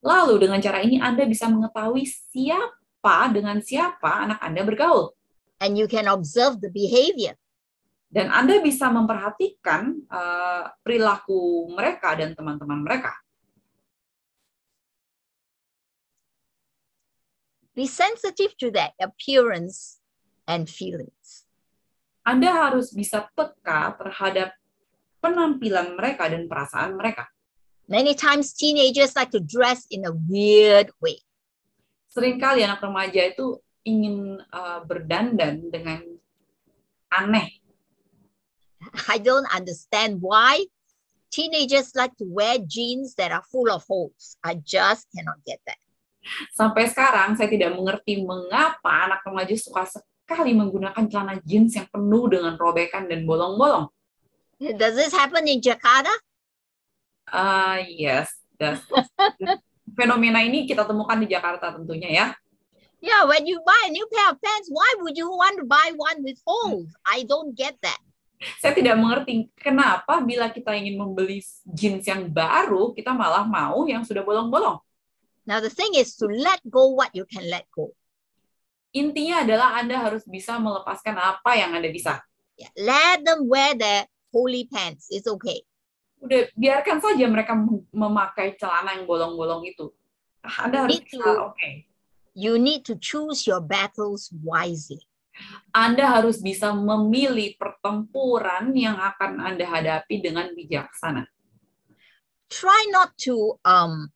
Lalu dengan cara ini Anda bisa mengetahui siapa dengan siapa anak Anda bergaul. And you can observe the behavior. Dan Anda bisa memperhatikan uh, perilaku mereka dan teman-teman mereka. Be sensitive to that appearance and feelings. Anda harus bisa peka terhadap penampilan mereka dan perasaan mereka. Many times teenagers like to dress in a weird way. Seringkali anak remaja itu ingin uh, berdandan dengan aneh. I don't understand why teenagers like to wear jeans that are full of holes. I just cannot get that. Sampai sekarang saya tidak mengerti mengapa anak remaja suka sekali menggunakan celana jeans yang penuh dengan robekan dan bolong-bolong. Does this happen in Jakarta? Uh, yes, does. Fenomena ini kita temukan di Jakarta tentunya ya. Yeah, when you buy a new pair of pants, why would you want to buy one with holes? I don't get that. Saya tidak mengerti kenapa bila kita ingin membeli jeans yang baru, kita malah mau yang sudah bolong-bolong. Now the thing is to let go what you can let go. Intinya adalah Anda harus bisa melepaskan apa yang Anda bisa. Yeah. Let them wear their holy pants. It's okay. Udah biarkan saja mereka memakai celana yang bolong-bolong itu. Anda harus bisa, oke. Okay. You need to choose your battles wisely. Anda harus bisa memilih pertempuran yang akan Anda hadapi dengan bijaksana. Try not to um,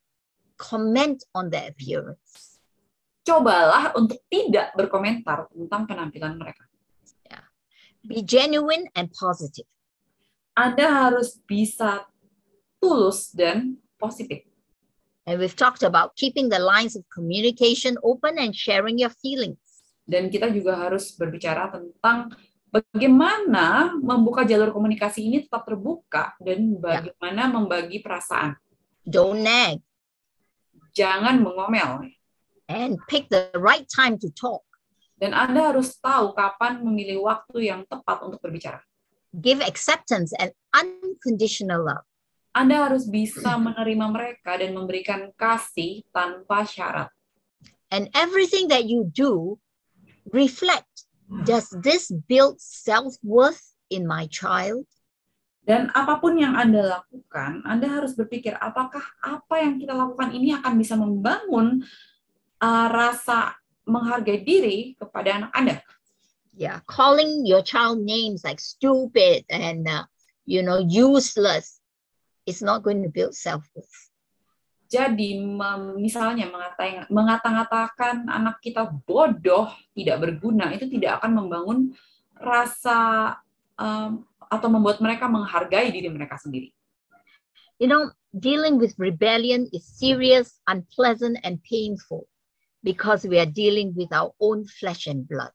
comment on the appearance cobalah untuk tidak berkomentar tentang penampilan mereka. Yeah. Be genuine and positive. Anda harus bisa tulus dan positif. And we've talked about keeping the lines of communication open and sharing your feelings. Dan kita juga harus berbicara tentang bagaimana membuka jalur komunikasi ini tetap terbuka dan bagaimana yeah. membagi perasaan. Don't nag. Jangan mengomel and pick the right time to talk. Dan Anda harus tahu kapan memilih waktu yang tepat untuk berbicara. Give acceptance and unconditional love. Anda harus bisa menerima mereka dan memberikan kasih tanpa syarat. And everything that you do reflect does this build self-worth in my child? Dan apa pun yang Anda lakukan, Anda harus berpikir apakah apa yang kita lakukan ini akan bisa membangun uh, rasa menghargai diri kepada anak Anda. Yeah, calling your child names like stupid and uh, you know useless is not going to build self-worth. Jadi misalnya mengata-ngatakan anak kita bodoh, tidak berguna, itu tidak akan membangun rasa um, atau membuat mereka menghargai diri mereka sendiri. You know, dealing with rebellion is serious, unpleasant, and painful because we are dealing with our own flesh and blood.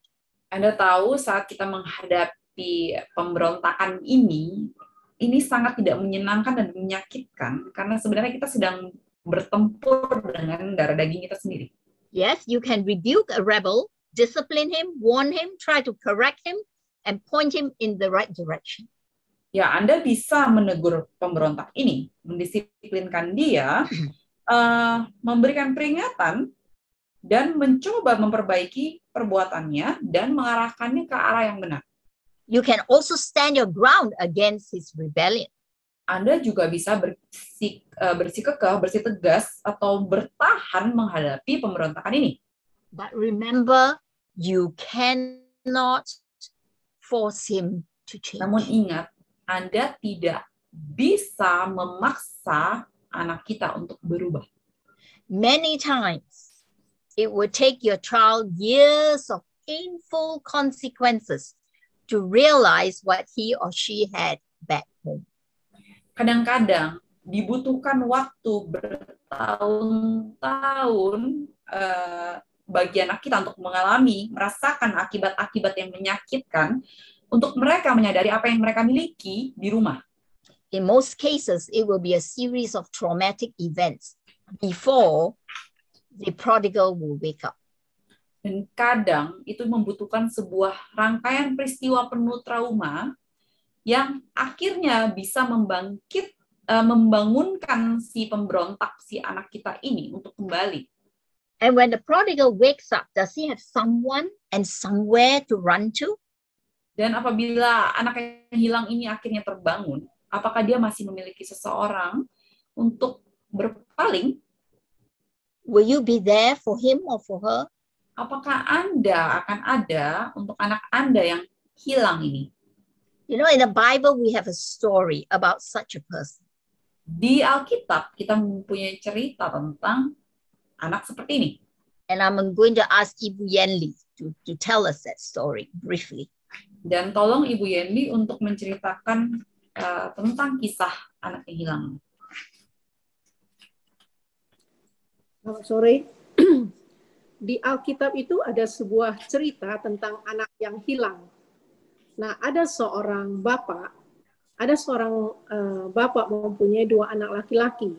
Anda tahu saat kita menghadapi pemberontakan ini, ini sangat tidak menyenangkan dan menyakitkan karena sebenarnya kita sedang bertempur dengan darah daging kita sendiri. Yes, you can rebuke a rebel, discipline him, warn him, try to correct him, and point him in the right direction. Ya, Anda bisa menegur pemberontak ini, mendisiplinkan dia, uh, memberikan peringatan, dan mencoba memperbaiki perbuatannya dan mengarahkannya ke arah yang benar. You can also stand your ground against his rebellion. Anda juga bisa bersik, uh, bersikukuh, bersih tegas atau bertahan menghadapi pemberontakan ini. But remember, you cannot force him to change. Namun ingat, Anda tidak bisa memaksa anak kita untuk berubah. Many times, it would take your child years of painful consequences to realize what he or she had back home. Kadang-kadang dibutuhkan waktu bertahun-tahun uh, bagi anak kita untuk mengalami, merasakan akibat-akibat yang menyakitkan untuk mereka menyadari apa yang mereka miliki di rumah. In most cases, it will be a series of traumatic events before the prodigal will wake up. Dan kadang itu membutuhkan sebuah rangkaian peristiwa penuh trauma yang akhirnya bisa membangkit, uh, membangunkan si pemberontak, si anak kita ini untuk kembali And when the prodigal wakes up, does he have someone and somewhere to run to? Dan apabila anak yang hilang ini akhirnya terbangun, apakah dia masih memiliki seseorang untuk berpaling? Will you be there for him or for her? Apakah Anda akan ada untuk anak Anda yang hilang ini? You know, in the Bible, we have a story about such a person. Di Alkitab, kita mempunyai cerita tentang anak seperti ini. And I'm going to ask Ibu Yenli to, to tell us that story briefly. Dan tolong Ibu Yenli untuk menceritakan uh, tentang kisah anak yang hilang. Selamat sore. Di Alkitab itu ada sebuah cerita tentang anak yang hilang. Nah, ada seorang bapak, ada seorang uh, bapak mempunyai dua anak laki-laki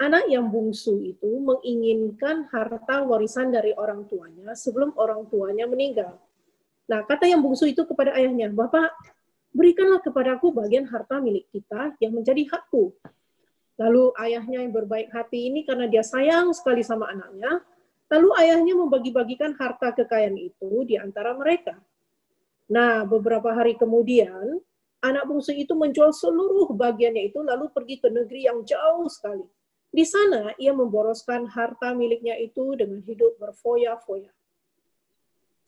anak yang bungsu itu menginginkan harta warisan dari orang tuanya sebelum orang tuanya meninggal. Nah, kata yang bungsu itu kepada ayahnya, Bapak, berikanlah kepadaku bagian harta milik kita yang menjadi hakku. Lalu ayahnya yang berbaik hati ini karena dia sayang sekali sama anaknya, lalu ayahnya membagi-bagikan harta kekayaan itu di antara mereka. Nah, beberapa hari kemudian, anak bungsu itu menjual seluruh bagiannya itu lalu pergi ke negeri yang jauh sekali di sana ia memboroskan harta miliknya itu dengan hidup berfoya-foya.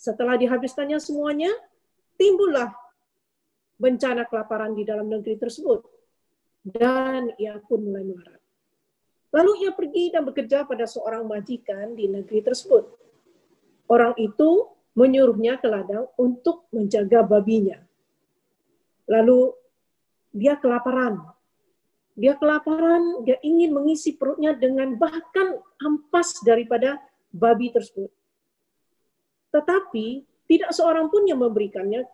Setelah dihabiskannya semuanya, timbullah bencana kelaparan di dalam negeri tersebut. Dan ia pun mulai melarat. Lalu ia pergi dan bekerja pada seorang majikan di negeri tersebut. Orang itu menyuruhnya ke ladang untuk menjaga babinya. Lalu dia kelaparan dia kelaparan, dia ingin mengisi perutnya dengan bahkan ampas daripada babi tersebut. Tetapi tidak seorang pun yang memberikannya,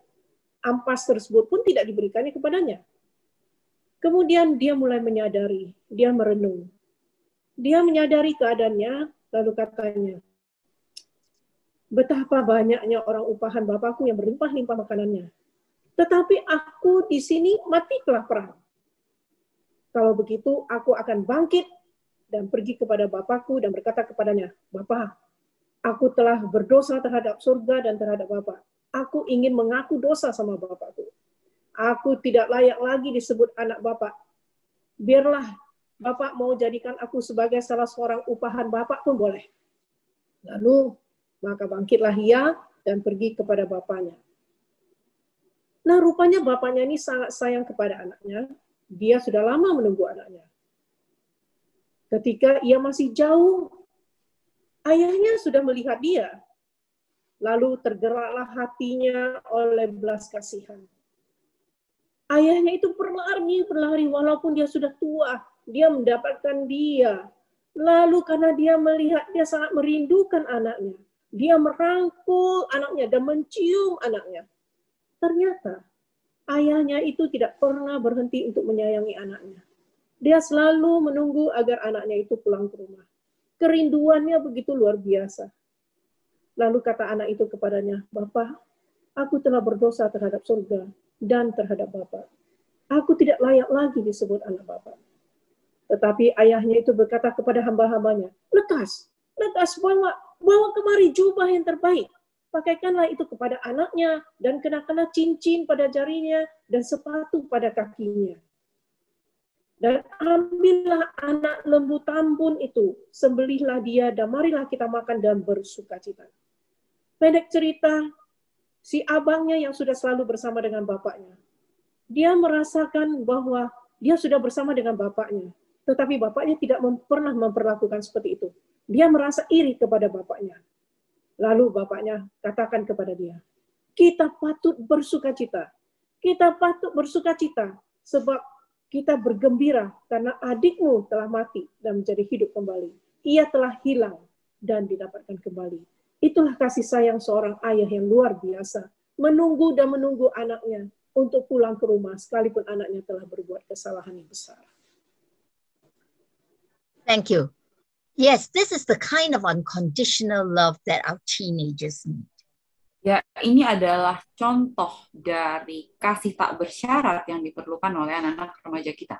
ampas tersebut pun tidak diberikannya kepadanya. Kemudian dia mulai menyadari, dia merenung. Dia menyadari keadaannya, lalu katanya, betapa banyaknya orang upahan bapakku yang berlimpah-limpah makanannya. Tetapi aku di sini mati kelaparan Kalau begitu, aku akan bangkit dan pergi kepada Bapakku dan berkata kepadanya, Bapak, aku telah berdosa terhadap surga dan terhadap Bapak. Aku ingin mengaku dosa sama Bapakku. Aku tidak layak lagi disebut anak Bapak. Biarlah Bapak mau jadikan aku sebagai salah seorang upahan Bapak pun boleh. Lalu maka bangkitlah ia dan pergi kepada bapaknya. Nah, rupanya bapaknya ini sangat sayang kepada anaknya. Dia sudah lama menunggu anaknya. Ketika ia masih jauh, ayahnya sudah melihat dia. Lalu tergeraklah hatinya oleh belas kasihan. Ayahnya itu berlari, berlari walaupun dia sudah tua. Dia mendapatkan dia. Lalu karena dia melihat dia sangat merindukan anaknya. Dia merangkul anaknya dan mencium anaknya. Ternyata ayahnya itu tidak pernah berhenti untuk menyayangi anaknya. Dia selalu menunggu agar anaknya itu pulang ke rumah. Kerinduannya begitu luar biasa. Lalu kata anak itu kepadanya, Bapak, aku telah berdosa terhadap surga dan terhadap Bapak. Aku tidak layak lagi disebut anak Bapak. Tetapi ayahnya itu berkata kepada hamba-hambanya, lekas, lekas bawa, bawa kemari jubah yang terbaik. Pakaikanlah itu kepada anaknya dan kenakanlah cincin pada jarinya dan sepatu pada kakinya dan ambillah anak lembu tambun itu, sembelihlah dia dan marilah kita makan dan bersuka cita. Pendek cerita, si abangnya yang sudah selalu bersama dengan bapaknya. Dia merasakan bahwa dia sudah bersama dengan bapaknya, tetapi bapaknya tidak pernah memperlakukan seperti itu. Dia merasa iri kepada bapaknya. Lalu bapaknya katakan kepada dia, kita patut bersuka cita. Kita patut bersuka cita sebab kita bergembira karena adikmu telah mati dan menjadi hidup kembali. Ia telah hilang dan didapatkan kembali. Itulah kasih sayang seorang ayah yang luar biasa. Menunggu dan menunggu anaknya untuk pulang ke rumah sekalipun anaknya telah berbuat kesalahan yang besar. Thank you. Yes, this is the kind of unconditional love that our teenagers need. Ya, ini adalah contoh dari kasih tak bersyarat yang diperlukan oleh anak-anak remaja kita.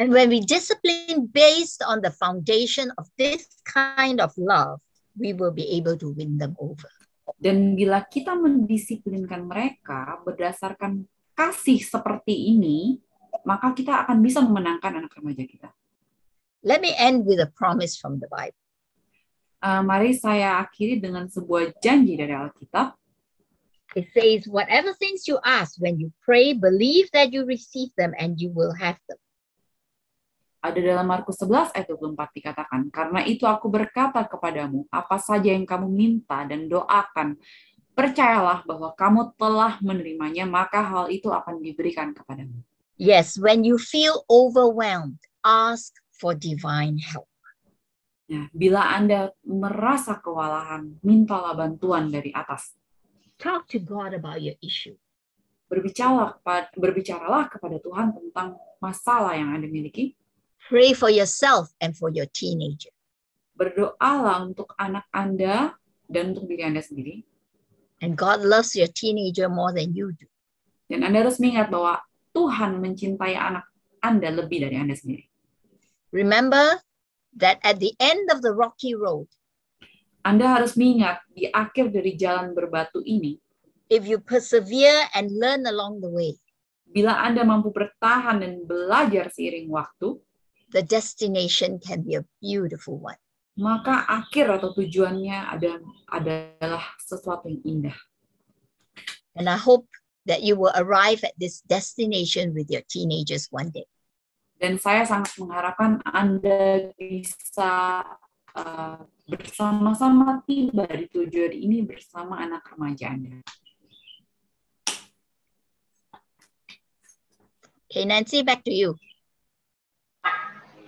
And when we discipline based on the foundation of this kind of love, we will be able to win them over. Dan bila kita mendisiplinkan mereka berdasarkan kasih seperti ini, maka kita akan bisa memenangkan anak remaja kita. Let me end with a promise from the Bible. Uh, mari saya akhiri dengan sebuah janji dari Alkitab. It says, whatever things you ask when you pray, believe that you receive them and you will have them. Ada dalam Markus 11 ayat 24 dikatakan, karena itu aku berkata kepadamu, apa saja yang kamu minta dan doakan, percayalah bahwa kamu telah menerimanya, maka hal itu akan diberikan kepadamu. Yes, when you feel overwhelmed, ask for divine help. Ya, bila Anda merasa kewalahan, mintalah bantuan dari atas. Talk to God about your issue. Berbicaralah, berbicaralah kepada Tuhan tentang masalah yang Anda miliki. Pray for yourself and for your teenager. Berdoalah untuk anak Anda dan untuk diri Anda sendiri. And God loves your teenager more than you do. Dan Anda harus mengingat bahwa Tuhan mencintai anak Anda lebih dari Anda sendiri. Remember that at the end of the rocky road, Anda harus mengingat di akhir dari jalan berbatu ini, if you persevere and learn along the way, bila Anda mampu bertahan dan belajar seiring waktu, the destination can be a beautiful one. maka akhir atau tujuannya ada, adalah sesuatu yang indah. And I hope that you will arrive at this destination with your teenagers one day. Dan saya sangat mengharapkan Anda bisa uh, bersama-sama tiba di tujuan ini bersama anak remaja Anda. Okay, Nancy, back to you.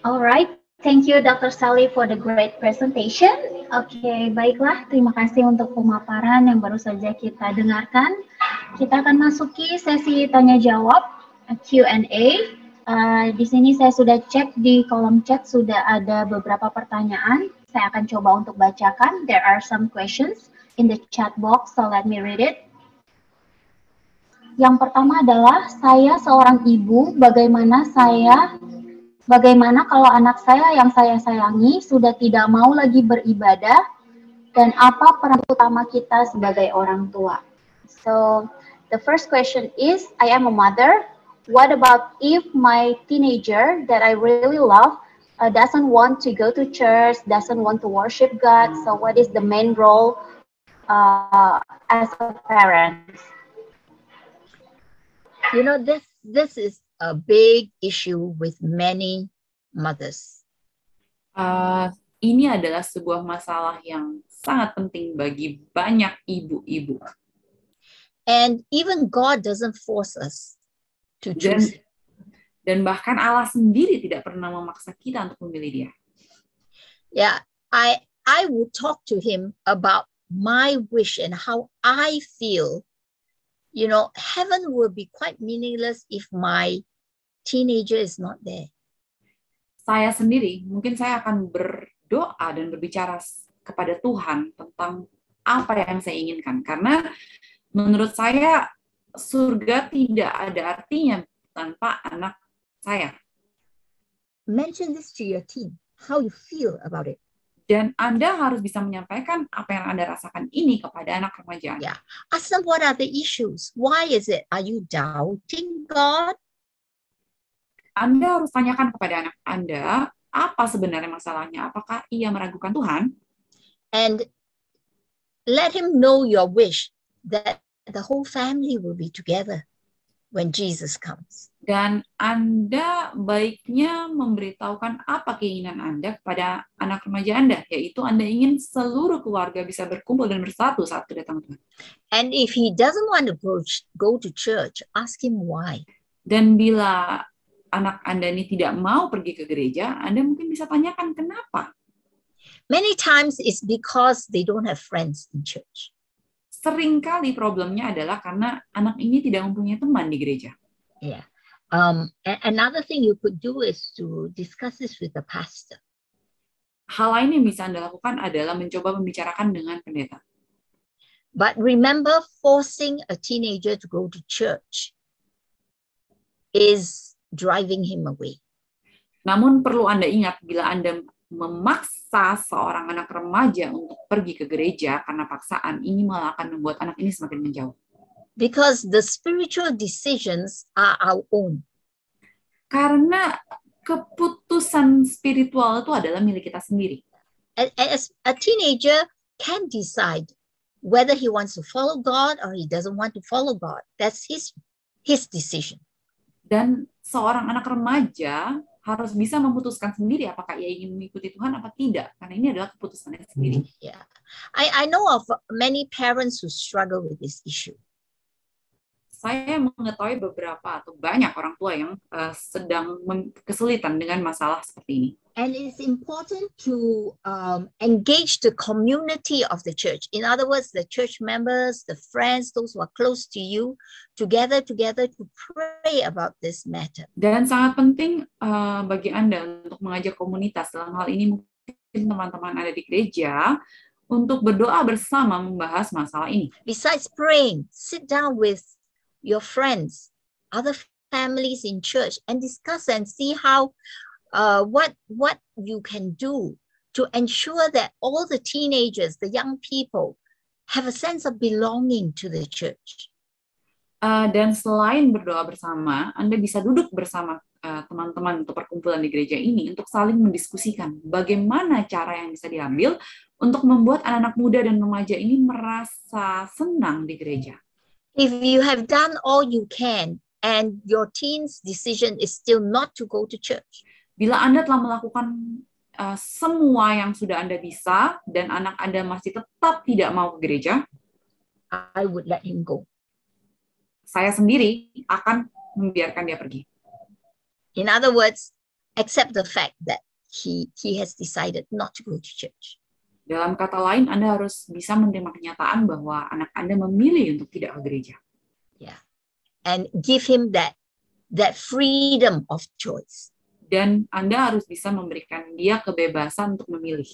All right. Thank you, Dr. Sally, for the great presentation. Oke, okay, baiklah. Terima kasih untuk pemaparan yang baru saja kita dengarkan. Kita akan masuki sesi tanya jawab Q&A. Uh, di sini saya sudah cek di kolom chat sudah ada beberapa pertanyaan. Saya akan coba untuk bacakan. There are some questions in the chat box, so let me read it. Yang pertama adalah saya seorang ibu, bagaimana saya Bagaimana kalau anak saya yang saya sayangi sudah tidak mau lagi beribadah dan apa peran utama kita sebagai orang tua? So, the first question is, I am a mother. What about if my teenager that I really love uh, doesn't want to go to church, doesn't want to worship God? So, what is the main role uh, as a parent? You know, this this is a big issue with many mothers. Uh, ini adalah sebuah masalah yang sangat penting bagi banyak ibu-ibu. And even God doesn't force us to Dan, choose. dan bahkan Allah sendiri tidak pernah memaksa kita untuk memilih dia. Yeah, I I would talk to him about my wish and how I feel. You know, heaven will be quite meaningless if my teenager is not there. Saya sendiri, mungkin saya akan berdoa dan berbicara kepada Tuhan tentang apa yang saya inginkan. Karena menurut saya surga tidak ada artinya tanpa anak saya. Mention this to your team, how you feel about it. Dan Anda harus bisa menyampaikan apa yang Anda rasakan ini kepada anak remaja. Yeah. Ask them what are the issues? Why is it? Are you doubting God? Anda harus tanyakan kepada anak Anda apa sebenarnya masalahnya. Apakah ia meragukan Tuhan? And let him know your wish that the whole family will be together when Jesus comes. Dan Anda baiknya memberitahukan apa keinginan Anda kepada anak remaja Anda, yaitu Anda ingin seluruh keluarga bisa berkumpul dan bersatu saat kedatangan Tuhan. And if he doesn't want to go, go to church, ask him why. Dan bila anak Anda ini tidak mau pergi ke gereja, Anda mungkin bisa tanyakan kenapa. Many times it's because they don't have friends in church. Seringkali problemnya adalah karena anak ini tidak mempunyai teman di gereja. Yeah. Um, another thing you could do is to discuss this with the pastor. Hal lain yang bisa Anda lakukan adalah mencoba membicarakan dengan pendeta. But remember, forcing a teenager to go to church is driving him away. Namun perlu Anda ingat bila Anda memaksa seorang anak remaja untuk pergi ke gereja karena paksaan, ini malah akan membuat anak ini semakin menjauh. Because the spiritual decisions are our own. Karena keputusan spiritual itu adalah milik kita sendiri. A- As a teenager can decide whether he wants to follow God or he doesn't want to follow God. That's his his decision. Dan seorang anak remaja harus bisa memutuskan sendiri apakah ia ingin mengikuti Tuhan apa tidak. Karena ini adalah keputusannya sendiri. Yeah. I, I know of many parents who struggle with this issue. Saya mengetahui beberapa atau banyak orang tua yang eh, sedang kesulitan dengan masalah seperti ini. And it's important to um, engage the community of the church. In other words, the church members, the friends, those who are close to you, together, together to pray about this matter. Dan sangat penting eh, bagi Anda untuk mengajak komunitas dalam hal ini mungkin teman-teman ada di gereja untuk berdoa bersama membahas masalah ini. Besides praying, sit down with your friends, other families in church, and discuss and see how uh, what what you can do to ensure that all the teenagers, the young people, have a sense of belonging to the church. Uh, dan selain berdoa bersama, Anda bisa duduk bersama uh, teman-teman untuk perkumpulan di gereja ini untuk saling mendiskusikan bagaimana cara yang bisa diambil untuk membuat anak-anak muda dan remaja ini merasa senang di gereja. If you have done all you can and your teen's decision is still not to go to church, Bila Anda telah melakukan uh, semua yang sudah Anda bisa dan anak Anda masih tetap tidak mau ke gereja, I would let him go. saya sendiri akan membiarkan dia pergi. In other words, accept the fact that he he has decided not to go to church. Dalam kata lain, Anda harus bisa menerima kenyataan bahwa anak Anda memilih untuk tidak ke gereja. and give him that that freedom of choice. Dan Anda harus bisa memberikan dia kebebasan untuk memilih.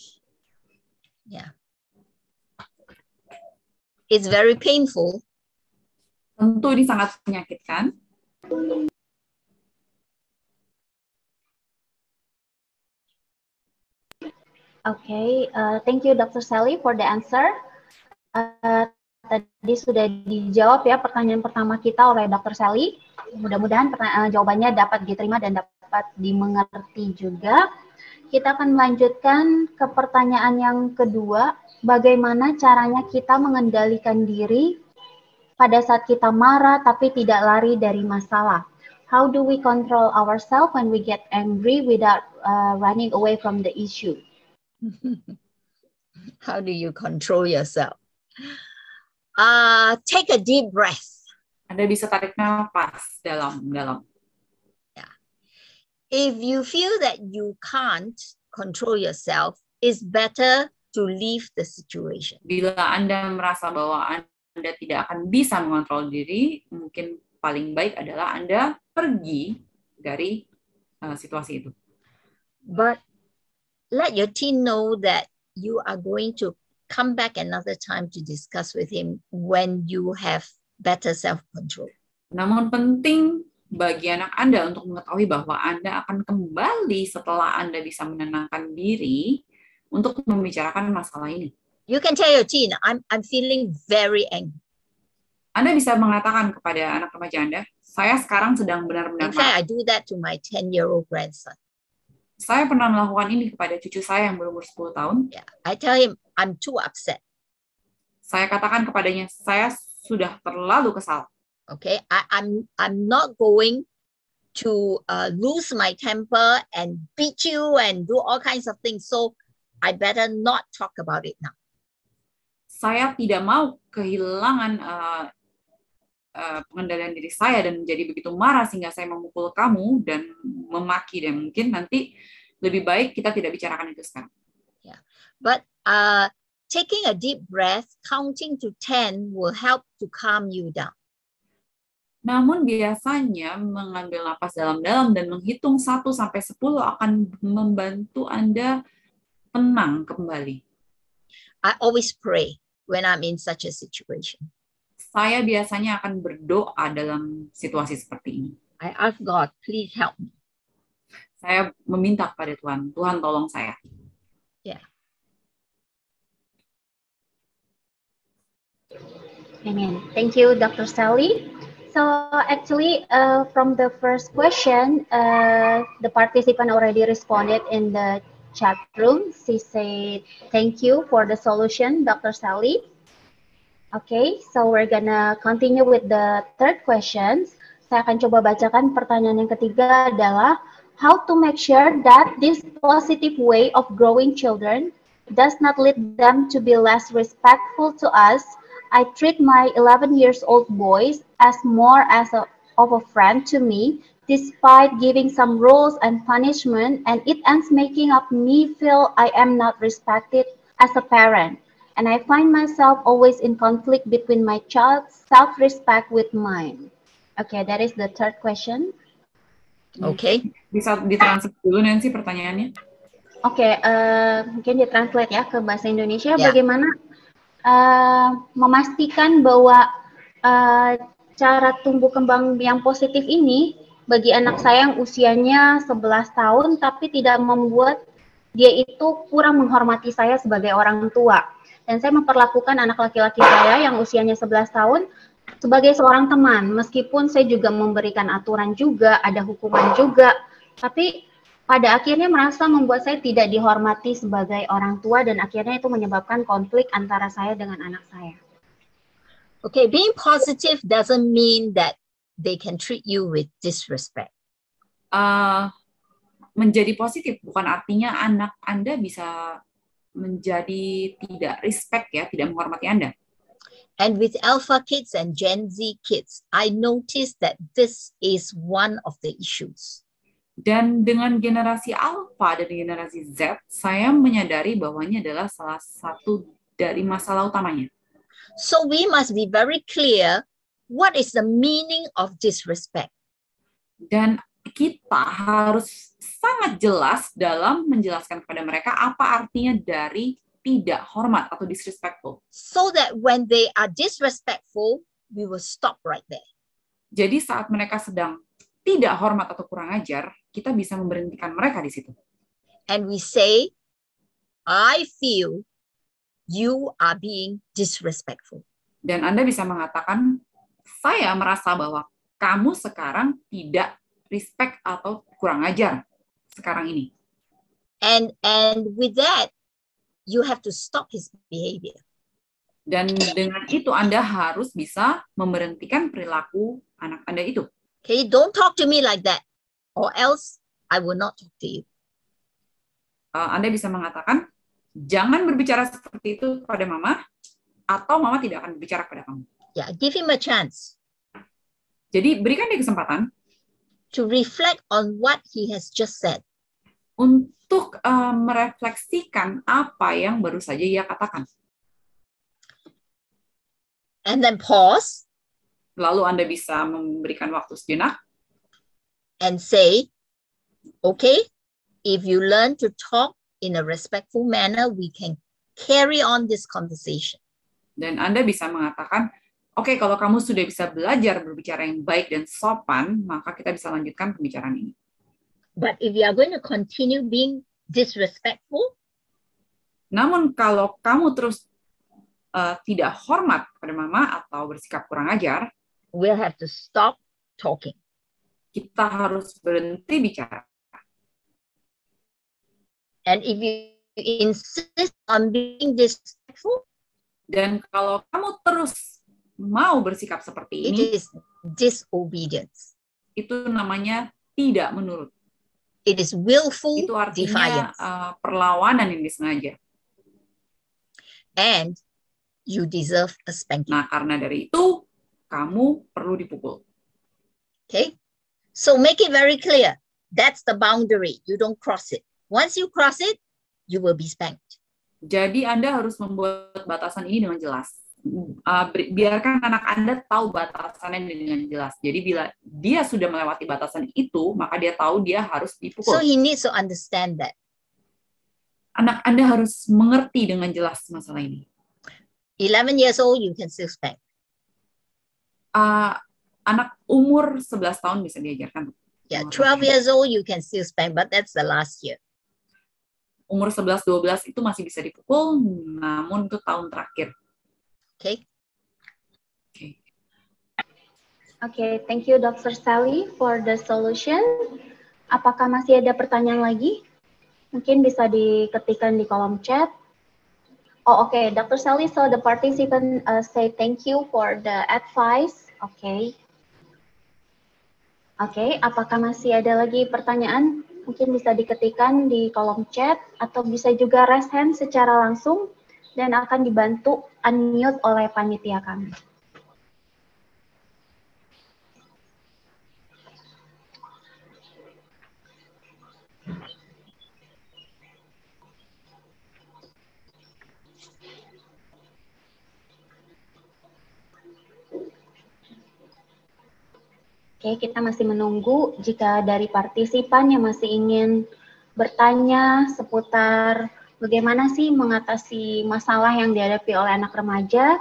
It's very painful, Tentu ini sangat menyakitkan, Okay, uh, thank you Dr. Sally for the answer. Uh, tadi sudah dijawab ya pertanyaan pertama kita oleh Dr. Sally. Mudah-mudahan uh, jawabannya dapat diterima dan dapat dimengerti juga. Kita akan melanjutkan ke pertanyaan yang kedua, bagaimana caranya kita mengendalikan diri pada saat kita marah tapi tidak lari dari masalah. How do we control ourselves when we get angry without uh, running away from the issue? How do you control yourself? Uh, take a deep breath. Anda bisa tarik nafas dalam-dalam. Yeah. If you feel that you can't control yourself, it's better to leave the situation. Bila Anda merasa bahwa Anda tidak akan bisa mengontrol diri, mungkin paling baik adalah Anda pergi dari uh, situasi itu. But let your teen know that you are going to come back another time to discuss with him when you have better self-control. Namun penting bagi anak Anda untuk mengetahui bahwa Anda akan kembali setelah Anda bisa menenangkan diri untuk membicarakan masalah ini. You can tell your teen, I'm, I'm feeling very angry. Anda bisa mengatakan kepada anak remaja Anda, saya sekarang sedang benar-benar In fact, I do that to my 10-year-old grandson. Saya pernah melakukan ini kepada cucu saya yang berumur 10 tahun. Yeah, I tell him I'm too upset. Saya katakan kepadanya, saya sudah terlalu kesal. Okay, I, I'm I'm not going to uh, lose my temper and beat you and do all kinds of things. So I better not talk about it now. Saya tidak mau kehilangan uh, uh, pengendalian diri saya dan menjadi begitu marah sehingga saya memukul kamu dan memaki dan mungkin nanti lebih baik kita tidak bicarakan itu sekarang. Yeah, but uh, taking a deep breath, counting to 10 will help to calm you down. Namun biasanya mengambil napas dalam-dalam dan menghitung 1 sampai 10 akan membantu Anda tenang kembali. I always pray when I'm in such a situation. Saya biasanya akan berdoa dalam situasi seperti ini. I ask God, please help me. Saya meminta kepada Tuhan, Tuhan tolong saya. Yeah. Amen. Thank you, Dr. Sally. So actually, uh, from the first question, uh, the participant already responded in the chat room. She said, thank you for the solution, Dr. Sally. Okay, so we're gonna continue with the third questions. Saya akan coba bacakan pertanyaan yang ketiga adalah, how to make sure that this positive way of growing children does not lead them to be less respectful to us I treat my 11 years old boys as more as a, of a friend to me, despite giving some rules and punishment, and it ends making up me feel I am not respected as a parent. And I find myself always in conflict between my child's self-respect with mine. Okay, that is the third question. Okay. Bisa ditranslate dulu Nancy pertanyaannya. Oke, okay, uh, mungkin ditranslate ya ke bahasa Indonesia. Ya. Bagaimana uh, memastikan bahwa uh, cara tumbuh kembang yang positif ini bagi anak saya yang usianya 11 tahun tapi tidak membuat dia itu kurang menghormati saya sebagai orang tua. Dan saya memperlakukan anak laki-laki saya yang usianya 11 tahun sebagai seorang teman, meskipun saya juga memberikan aturan juga, ada hukuman juga, tapi pada akhirnya merasa membuat saya tidak dihormati sebagai orang tua dan akhirnya itu menyebabkan konflik antara saya dengan anak saya. Okay, being positive doesn't mean that they can treat you with disrespect. Uh, menjadi positif bukan artinya anak Anda bisa menjadi tidak respect ya, tidak menghormati Anda. And with Alpha kids and Gen Z kids, I noticed that this is one of the issues. Dan dengan generasi Alpha dan generasi Z, saya menyadari bahwa ini adalah salah satu dari masalah utamanya. So we must be very clear what is the meaning of disrespect. Dan kita harus sangat jelas dalam menjelaskan kepada mereka apa artinya dari tidak hormat atau disrespectful. So that when they are disrespectful, we will stop right there. Jadi saat mereka sedang tidak hormat atau kurang ajar, kita bisa memberhentikan mereka di situ. And we say, I feel you are being disrespectful. Dan Anda bisa mengatakan, saya merasa bahwa kamu sekarang tidak respect atau kurang ajar sekarang ini. And and with that, you have to stop his behavior. Dan dengan itu Anda harus bisa memberhentikan perilaku anak Anda itu. Okay, don't talk to me like that, or else I will not talk to you. Uh, Anda bisa mengatakan, jangan berbicara seperti itu pada mama, atau mama tidak akan berbicara pada kamu. Yeah, give him a chance Jadi berikan dia kesempatan to reflect on what he has just said. untuk uh, merefleksikan apa yang baru saja ia katakan. And then pause Lalu Anda bisa memberikan waktu sejenak and say, okay, if you learn to talk in a respectful manner, we can carry on this conversation. dan Anda bisa mengatakan, oke kalau kamu sudah bisa belajar berbicara yang baik dan sopan, maka kita bisa lanjutkan pembicaraan ini. But if you are going to continue being disrespectful, Namun kalau kamu terus uh, tidak hormat pada mama atau bersikap kurang ajar, we'll have to stop talking. kita harus berhenti bicara. And if you insist on being disrespectful, Dan kalau kamu terus mau bersikap seperti it ini, is disobedience. itu namanya tidak menurut. It is willful Itu artinya defiance. uh, perlawanan yang disengaja. and you deserve a spanking. Nah, karena dari itu, kamu perlu dipukul. Okay. So make it very clear. That's the boundary. You don't cross it. Once you cross it, you will be spanked. Jadi Anda harus membuat batasan ini dengan jelas. Uh, biarkan anak Anda tahu batasannya dengan jelas. Jadi bila dia sudah melewati batasan itu, maka dia tahu dia harus So dipukul. he needs to understand that. Anak Anda harus mengerti dengan jelas masalah ini. 11 years old, you can still spank. Uh, anak umur 11 tahun bisa diajarkan. Yeah, Oh, 12 okay. years old, you can still spank, but that's the last year. Umur 11-12 itu masih bisa dipukul, namun itu tahun terakhir. Okay. Oke. Okay, thank you Dr. Sally for the solution. Apakah masih ada pertanyaan lagi? Mungkin bisa diketikkan di kolom chat. Oh, okay. Dr. Sally, so the participant uh, say thank you for the advice. Okay. Oke, okay, apakah masih ada lagi pertanyaan? Mungkin bisa diketikkan di kolom chat atau bisa juga raise hand secara langsung dan akan dibantu unmute oleh panitia kami. Oke, kita masih menunggu jika dari partisipan yang masih ingin bertanya seputar bagaimana sih mengatasi masalah yang dihadapi oleh anak remaja.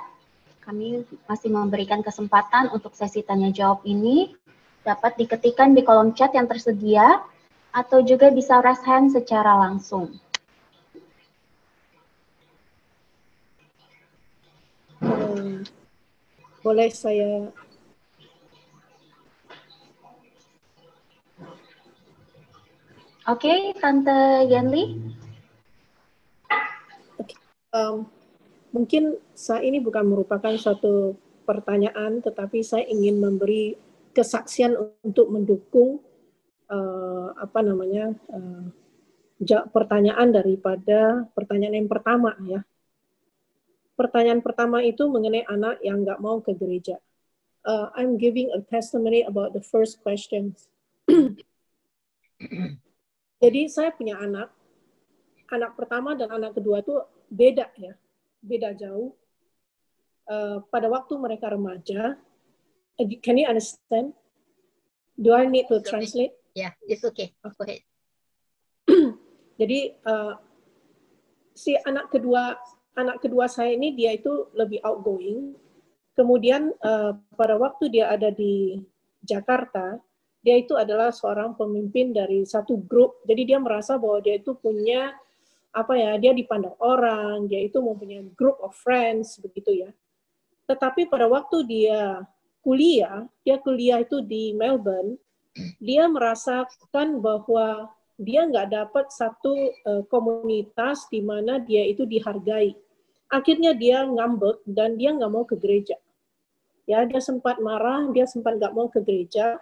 Kami masih memberikan kesempatan untuk sesi tanya jawab ini dapat diketikkan di kolom chat yang tersedia atau juga bisa raise hand secara langsung. Hmm, boleh saya Oke, Tante Yanli. Um, mungkin saya ini bukan merupakan suatu pertanyaan, tetapi saya ingin memberi kesaksian untuk mendukung uh, apa namanya uh, pertanyaan daripada pertanyaan yang pertama ya. Pertanyaan pertama itu mengenai anak yang nggak mau ke gereja. Uh, I'm giving a testimony about the first questions. Jadi saya punya anak, anak pertama dan anak kedua itu beda ya, beda jauh. Uh, pada waktu mereka remaja, uh, can you understand? Do I need to translate? Yeah, it's okay. Go ahead. Jadi uh, si anak kedua anak kedua saya ini dia itu lebih outgoing. Kemudian uh, pada waktu dia ada di Jakarta, dia itu adalah seorang pemimpin dari satu grup. Jadi dia merasa bahwa dia itu punya apa ya dia dipandang orang, dia itu mempunyai group of friends begitu ya. Tetapi pada waktu dia kuliah, dia kuliah itu di Melbourne, dia merasakan bahwa dia nggak dapat satu uh, komunitas di mana dia itu dihargai. Akhirnya dia ngambek dan dia nggak mau ke gereja. Ya, dia sempat marah, dia sempat nggak mau ke gereja.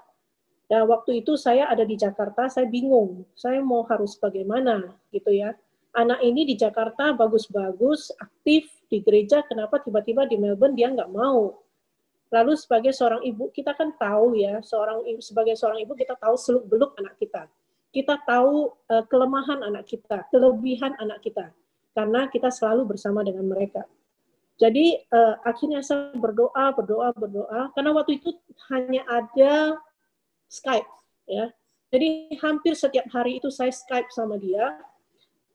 Dan waktu itu saya ada di Jakarta, saya bingung, saya mau harus bagaimana gitu ya anak ini di Jakarta bagus-bagus, aktif di gereja, kenapa tiba-tiba di Melbourne dia nggak mau? Lalu sebagai seorang ibu kita kan tahu ya, seorang sebagai seorang ibu kita tahu seluk beluk anak kita. Kita tahu uh, kelemahan anak kita, kelebihan anak kita, karena kita selalu bersama dengan mereka. Jadi uh, akhirnya saya berdoa, berdoa, berdoa, karena waktu itu hanya ada Skype, ya. Jadi hampir setiap hari itu saya Skype sama dia,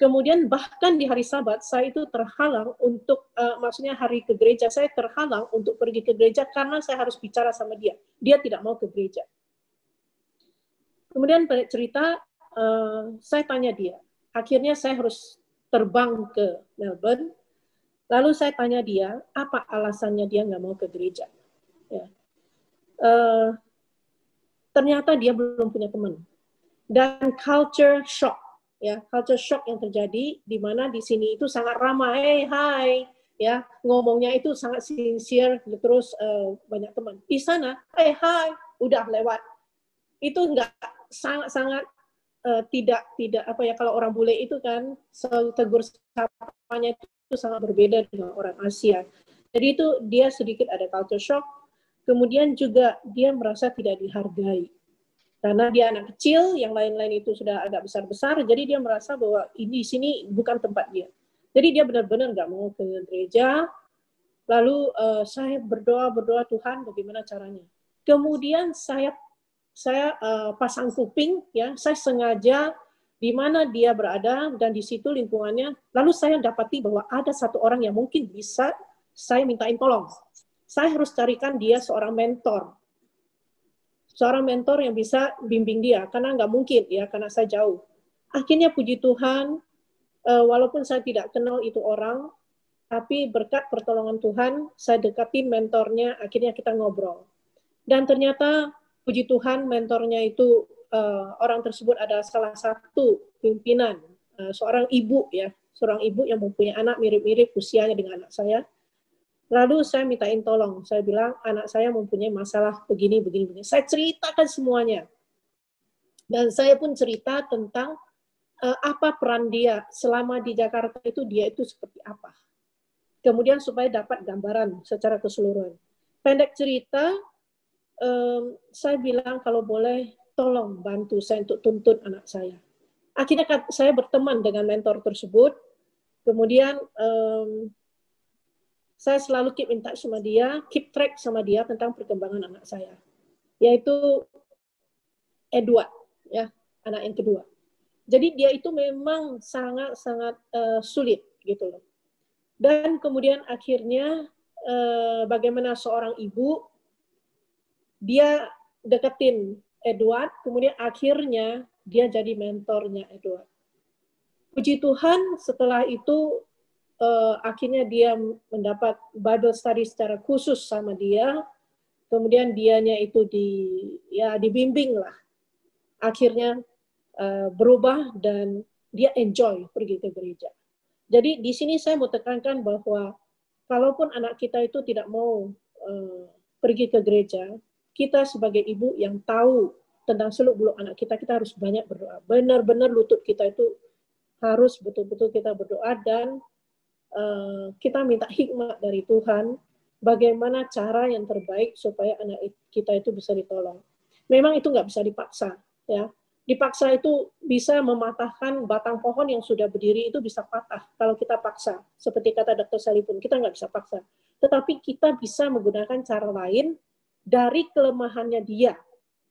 Kemudian bahkan di hari Sabat saya itu terhalang untuk uh, maksudnya hari ke gereja saya terhalang untuk pergi ke gereja karena saya harus bicara sama dia. Dia tidak mau ke gereja. Kemudian cerita uh, saya tanya dia. Akhirnya saya harus terbang ke Melbourne. Lalu saya tanya dia apa alasannya dia nggak mau ke gereja. Ya. Uh, ternyata dia belum punya teman dan culture shock ya culture shock yang terjadi di mana di sini itu sangat ramai. Hai ya ngomongnya itu sangat sincere terus uh, banyak teman. Di sana hey hai udah lewat. Itu enggak sangat sangat uh, tidak tidak apa ya kalau orang bule itu kan tegur sapanya itu sangat berbeda dengan orang Asia. Jadi itu dia sedikit ada culture shock. Kemudian juga dia merasa tidak dihargai karena dia anak kecil, yang lain-lain itu sudah agak besar-besar, jadi dia merasa bahwa ini sini bukan tempat dia. Jadi dia benar-benar nggak mau ke gereja. Lalu uh, saya berdoa berdoa Tuhan bagaimana caranya. Kemudian saya saya uh, pasang kuping ya, saya sengaja di mana dia berada dan di situ lingkungannya. Lalu saya dapati bahwa ada satu orang yang mungkin bisa saya mintain tolong. Saya harus carikan dia seorang mentor seorang mentor yang bisa bimbing dia karena nggak mungkin ya karena saya jauh. Akhirnya puji Tuhan uh, walaupun saya tidak kenal itu orang tapi berkat pertolongan Tuhan saya dekati mentornya akhirnya kita ngobrol. Dan ternyata puji Tuhan mentornya itu uh, orang tersebut ada salah satu pimpinan uh, seorang ibu ya seorang ibu yang mempunyai anak mirip-mirip usianya dengan anak saya Lalu saya mintain tolong. Saya bilang anak saya mempunyai masalah begini, begini, begini. Saya ceritakan semuanya. Dan saya pun cerita tentang uh, apa peran dia selama di Jakarta itu dia itu seperti apa. Kemudian supaya dapat gambaran secara keseluruhan. Pendek cerita, um, saya bilang kalau boleh tolong bantu saya untuk tuntut anak saya. Akhirnya saya berteman dengan mentor tersebut. Kemudian um, saya selalu keep in touch sama dia, keep track sama dia tentang perkembangan anak saya, yaitu Edward, ya anak yang kedua. Jadi dia itu memang sangat-sangat uh, sulit gitu loh. Dan kemudian akhirnya uh, bagaimana seorang ibu dia deketin Edward, kemudian akhirnya dia jadi mentornya Edward. Puji Tuhan setelah itu uh, akhirnya dia mendapat Bible study secara khusus sama dia. Kemudian dianya itu di ya dibimbing lah. Akhirnya uh, berubah dan dia enjoy pergi ke gereja. Jadi di sini saya mau tekankan bahwa kalaupun anak kita itu tidak mau uh, pergi ke gereja, kita sebagai ibu yang tahu tentang seluk beluk anak kita, kita harus banyak berdoa. Benar-benar lutut kita itu harus betul-betul kita berdoa dan kita minta hikmat dari Tuhan bagaimana cara yang terbaik supaya anak kita itu bisa ditolong. Memang itu nggak bisa dipaksa, ya. Dipaksa itu bisa mematahkan batang pohon yang sudah berdiri itu bisa patah kalau kita paksa. Seperti kata. Sally pun, kita nggak bisa paksa. Tetapi kita bisa menggunakan cara lain dari kelemahannya dia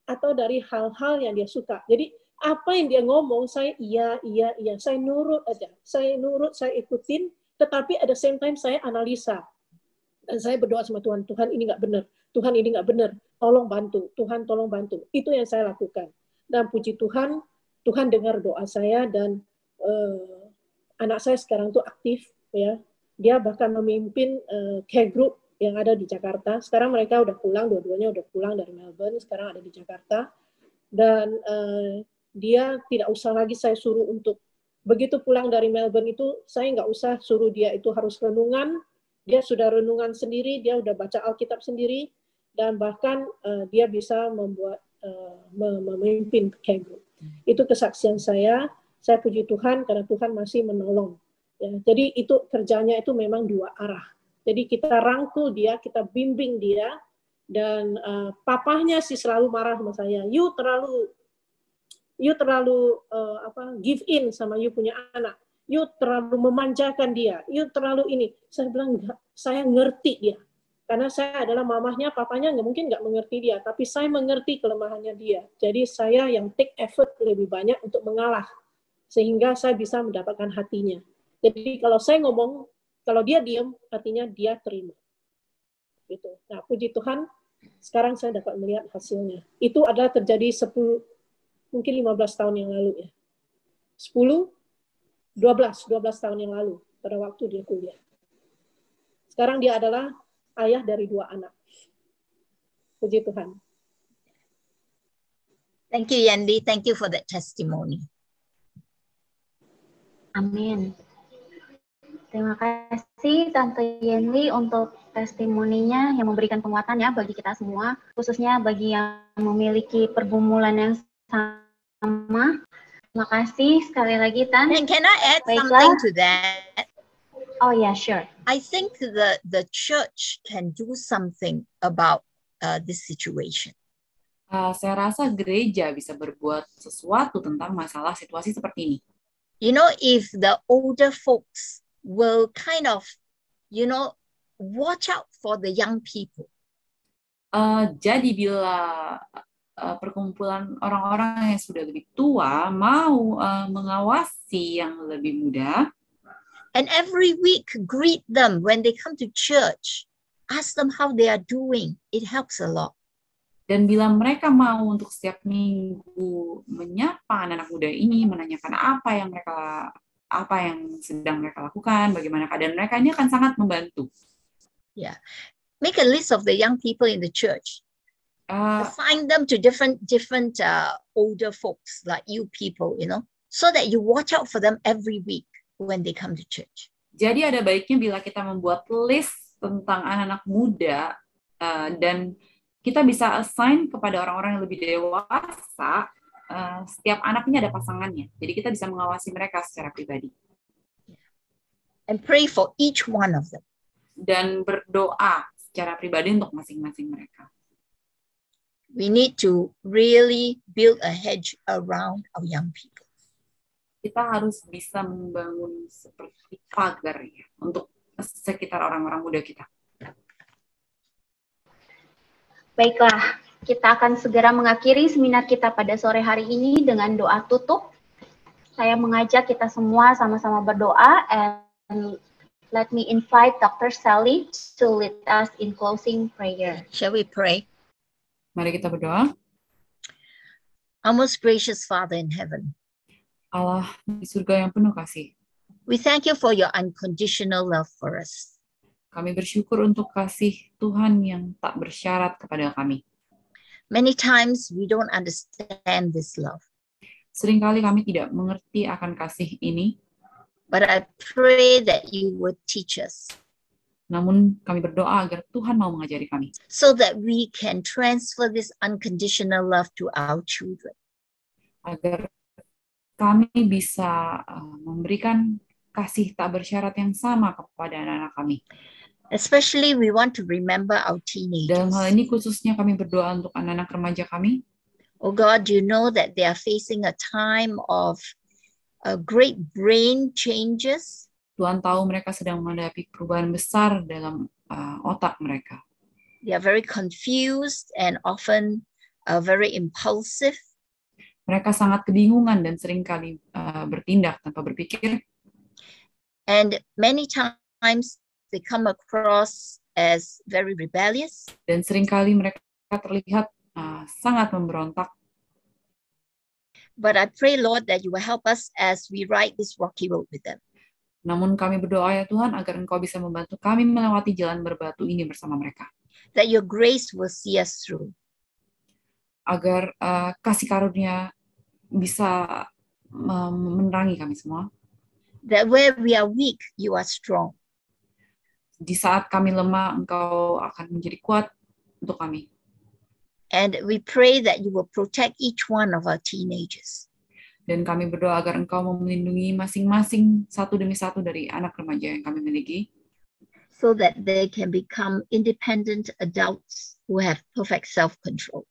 atau dari hal-hal yang dia suka. Jadi apa yang dia ngomong, saya iya, iya, iya, saya nurut aja. Saya nurut, saya ikutin, tetapi at the same time saya analisa. Dan saya berdoa sama Tuhan, Tuhan ini nggak benar. Tuhan ini nggak benar. Tolong bantu. Tuhan tolong bantu. Itu yang saya lakukan. Dan puji Tuhan, Tuhan dengar doa saya dan uh, anak saya sekarang tuh aktif ya. Dia bahkan memimpin uh, care group yang ada di Jakarta. Sekarang mereka udah pulang, dua-duanya udah pulang dari Melbourne, sekarang ada di Jakarta. Dan uh, dia tidak usah lagi saya suruh untuk begitu pulang dari Melbourne itu saya nggak usah suruh dia itu harus renungan. Dia sudah renungan sendiri dia udah baca Alkitab sendiri dan bahkan uh, dia bisa membuat uh, memimpin care itu kesaksian saya. Saya puji Tuhan karena Tuhan masih menolong. Ya jadi itu kerjanya itu memang dua arah. Jadi kita rangkul dia kita bimbing dia dan uh, papahnya sih selalu marah sama saya. You terlalu you terlalu uh, apa give in sama you punya anak. You terlalu memanjakan dia. You terlalu ini. Saya bilang enggak saya ngerti dia. Karena saya adalah mamahnya papanya nggak mungkin nggak mengerti dia. Tapi saya mengerti kelemahannya dia. Jadi saya yang take effort lebih banyak untuk mengalah. Sehingga saya bisa mendapatkan hatinya. Jadi kalau saya ngomong kalau dia diam artinya dia terima. Gitu. Nah puji Tuhan sekarang saya dapat melihat hasilnya. Itu adalah terjadi 10 mungkin 15 tahun yang lalu ya. 10, 12, 12 tahun yang lalu pada waktu dia kuliah. Sekarang dia adalah ayah dari dua anak. Puji Tuhan. Thank you, Yandi. Thank you for that testimony. Amin. Terima kasih Tante Yenli untuk testimoninya yang memberikan penguatan ya bagi kita semua, khususnya bagi yang memiliki pergumulan yang sama. Terima kasih sekali lagi Tan. And can I add Baiklah. something to that? Oh yeah, sure. I think the the church can do something about uh, this situation. Uh, saya rasa gereja bisa berbuat sesuatu tentang masalah situasi seperti ini. You know, if the older folks will kind of, you know, watch out for the young people. Uh, jadi bila uh, perkumpulan orang-orang yang sudah lebih tua mau uh, mengawasi yang lebih muda. And every week greet them when they come to church. Ask them how they are doing. It helps a lot. Dan bila mereka mau untuk setiap minggu menyapa anak-anak muda ini, menanyakan apa yang mereka apa yang sedang mereka lakukan, bagaimana keadaan mereka, ini akan sangat membantu. Yeah. Make a list of the young people in the church uh, assign them to different different uh, older folks like you people you know so that you watch out for them every week when they come to church. Jadi ada baiknya bila kita membuat list tentang anak-anak muda uh, dan kita bisa assign kepada orang-orang yang lebih dewasa uh, setiap anaknya ada pasangannya. Jadi kita bisa mengawasi mereka secara pribadi. And pray for each one of them. Dan berdoa secara pribadi untuk masing-masing mereka we need to really build a hedge around our young people. Kita harus bisa membangun seperti pagar ya untuk sekitar orang-orang muda kita. Baiklah, kita akan segera mengakhiri seminar kita pada sore hari ini dengan doa tutup. Saya mengajak kita semua sama-sama berdoa and let me invite Dr. Sally to lead us in closing prayer. Shall we pray? Mari kita berdoa. Our most gracious Father in heaven. Allah di surga yang penuh kasih. We thank you for your unconditional love for us. Kami bersyukur untuk kasih Tuhan yang tak bersyarat kepada kami. Many times we don't understand this love. Seringkali kami tidak mengerti akan kasih ini. But I pray that you would teach us. Namun kami berdoa agar Tuhan mau mengajari kami. So that we can transfer this unconditional love to our children. Agar kami bisa uh, memberikan kasih tak bersyarat yang sama kepada anak-anak kami. Especially we want to remember our teenagers. Dalam hal ini khususnya kami berdoa untuk anak-anak remaja kami. Oh God, you know that they are facing a time of uh, great brain changes. Tuhan tahu mereka sedang menghadapi perubahan besar dalam uh, otak mereka. They are very confused and often uh, very impulsive. Mereka sangat kebingungan dan sering kali uh, bertindak tanpa berpikir. And many times they come across as very rebellious. Dan sering kali mereka terlihat uh, sangat memberontak. But I pray, Lord, that you will help us as we ride this rocky road with them. Namun kami berdoa ya Tuhan agar Engkau bisa membantu kami melewati jalan berbatu ini bersama mereka. that your grace will see us through. Agar uh, kasih karunia bisa um, menerangi kami semua. That where we are weak, you are strong. Di saat kami lemah, Engkau akan menjadi kuat untuk kami. And we pray that you will protect each one of our teenagers. Dan kami berdoa agar Engkau melindungi masing-masing satu demi satu dari anak remaja yang kami miliki. so that they can become independent adults who have perfect self control.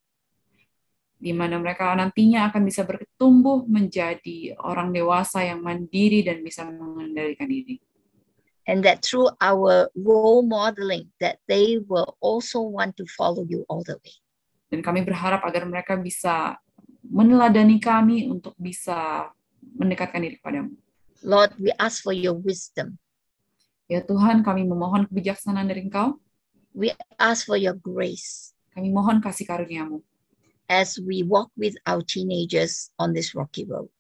di mana mereka nantinya akan bisa bertumbuh menjadi orang dewasa yang mandiri dan bisa mengendalikan diri. And that through our role modeling, that they will also want to follow you all the way. Dan kami berharap agar mereka bisa meneladani kami untuk bisa mendekatkan diri kepadamu. Lord, we ask for your wisdom. Ya Tuhan, kami memohon kebijaksanaan dari Engkau. We ask for your grace Kami mohon kasih karuniamu as we walk with our teenagers on this rocky road.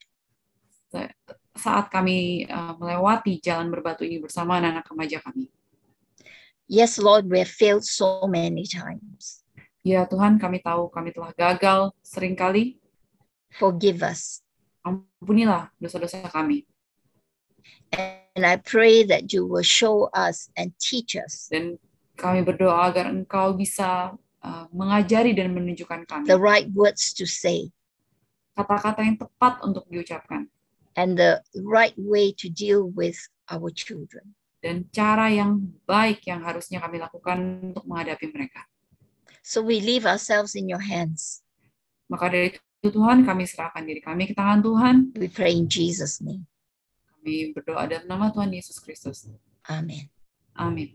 saat kami uh, melewati jalan berbatu ini bersama anak-anak remaja kami. Yes, Lord, we have failed so many times. Ya Tuhan, kami tahu kami telah gagal sering kali. Forgive us. Ampunilah dosa-dosa kami. And I pray that you will show us and teach us Dan kami berdoa agar Engkau bisa uh, mengajari dan menunjukkan kami the right words to say kata-kata yang tepat untuk diucapkan and the right way to deal with our children. dan cara yang baik yang harusnya kami lakukan untuk menghadapi mereka. So we leave ourselves in your hands. Maka dari itu Tuhan kami serahkan diri kami ke tangan Tuhan. We pray in Jesus' name. Kami berdoa dalam nama Tuhan Yesus Kristus. Amen. Amin.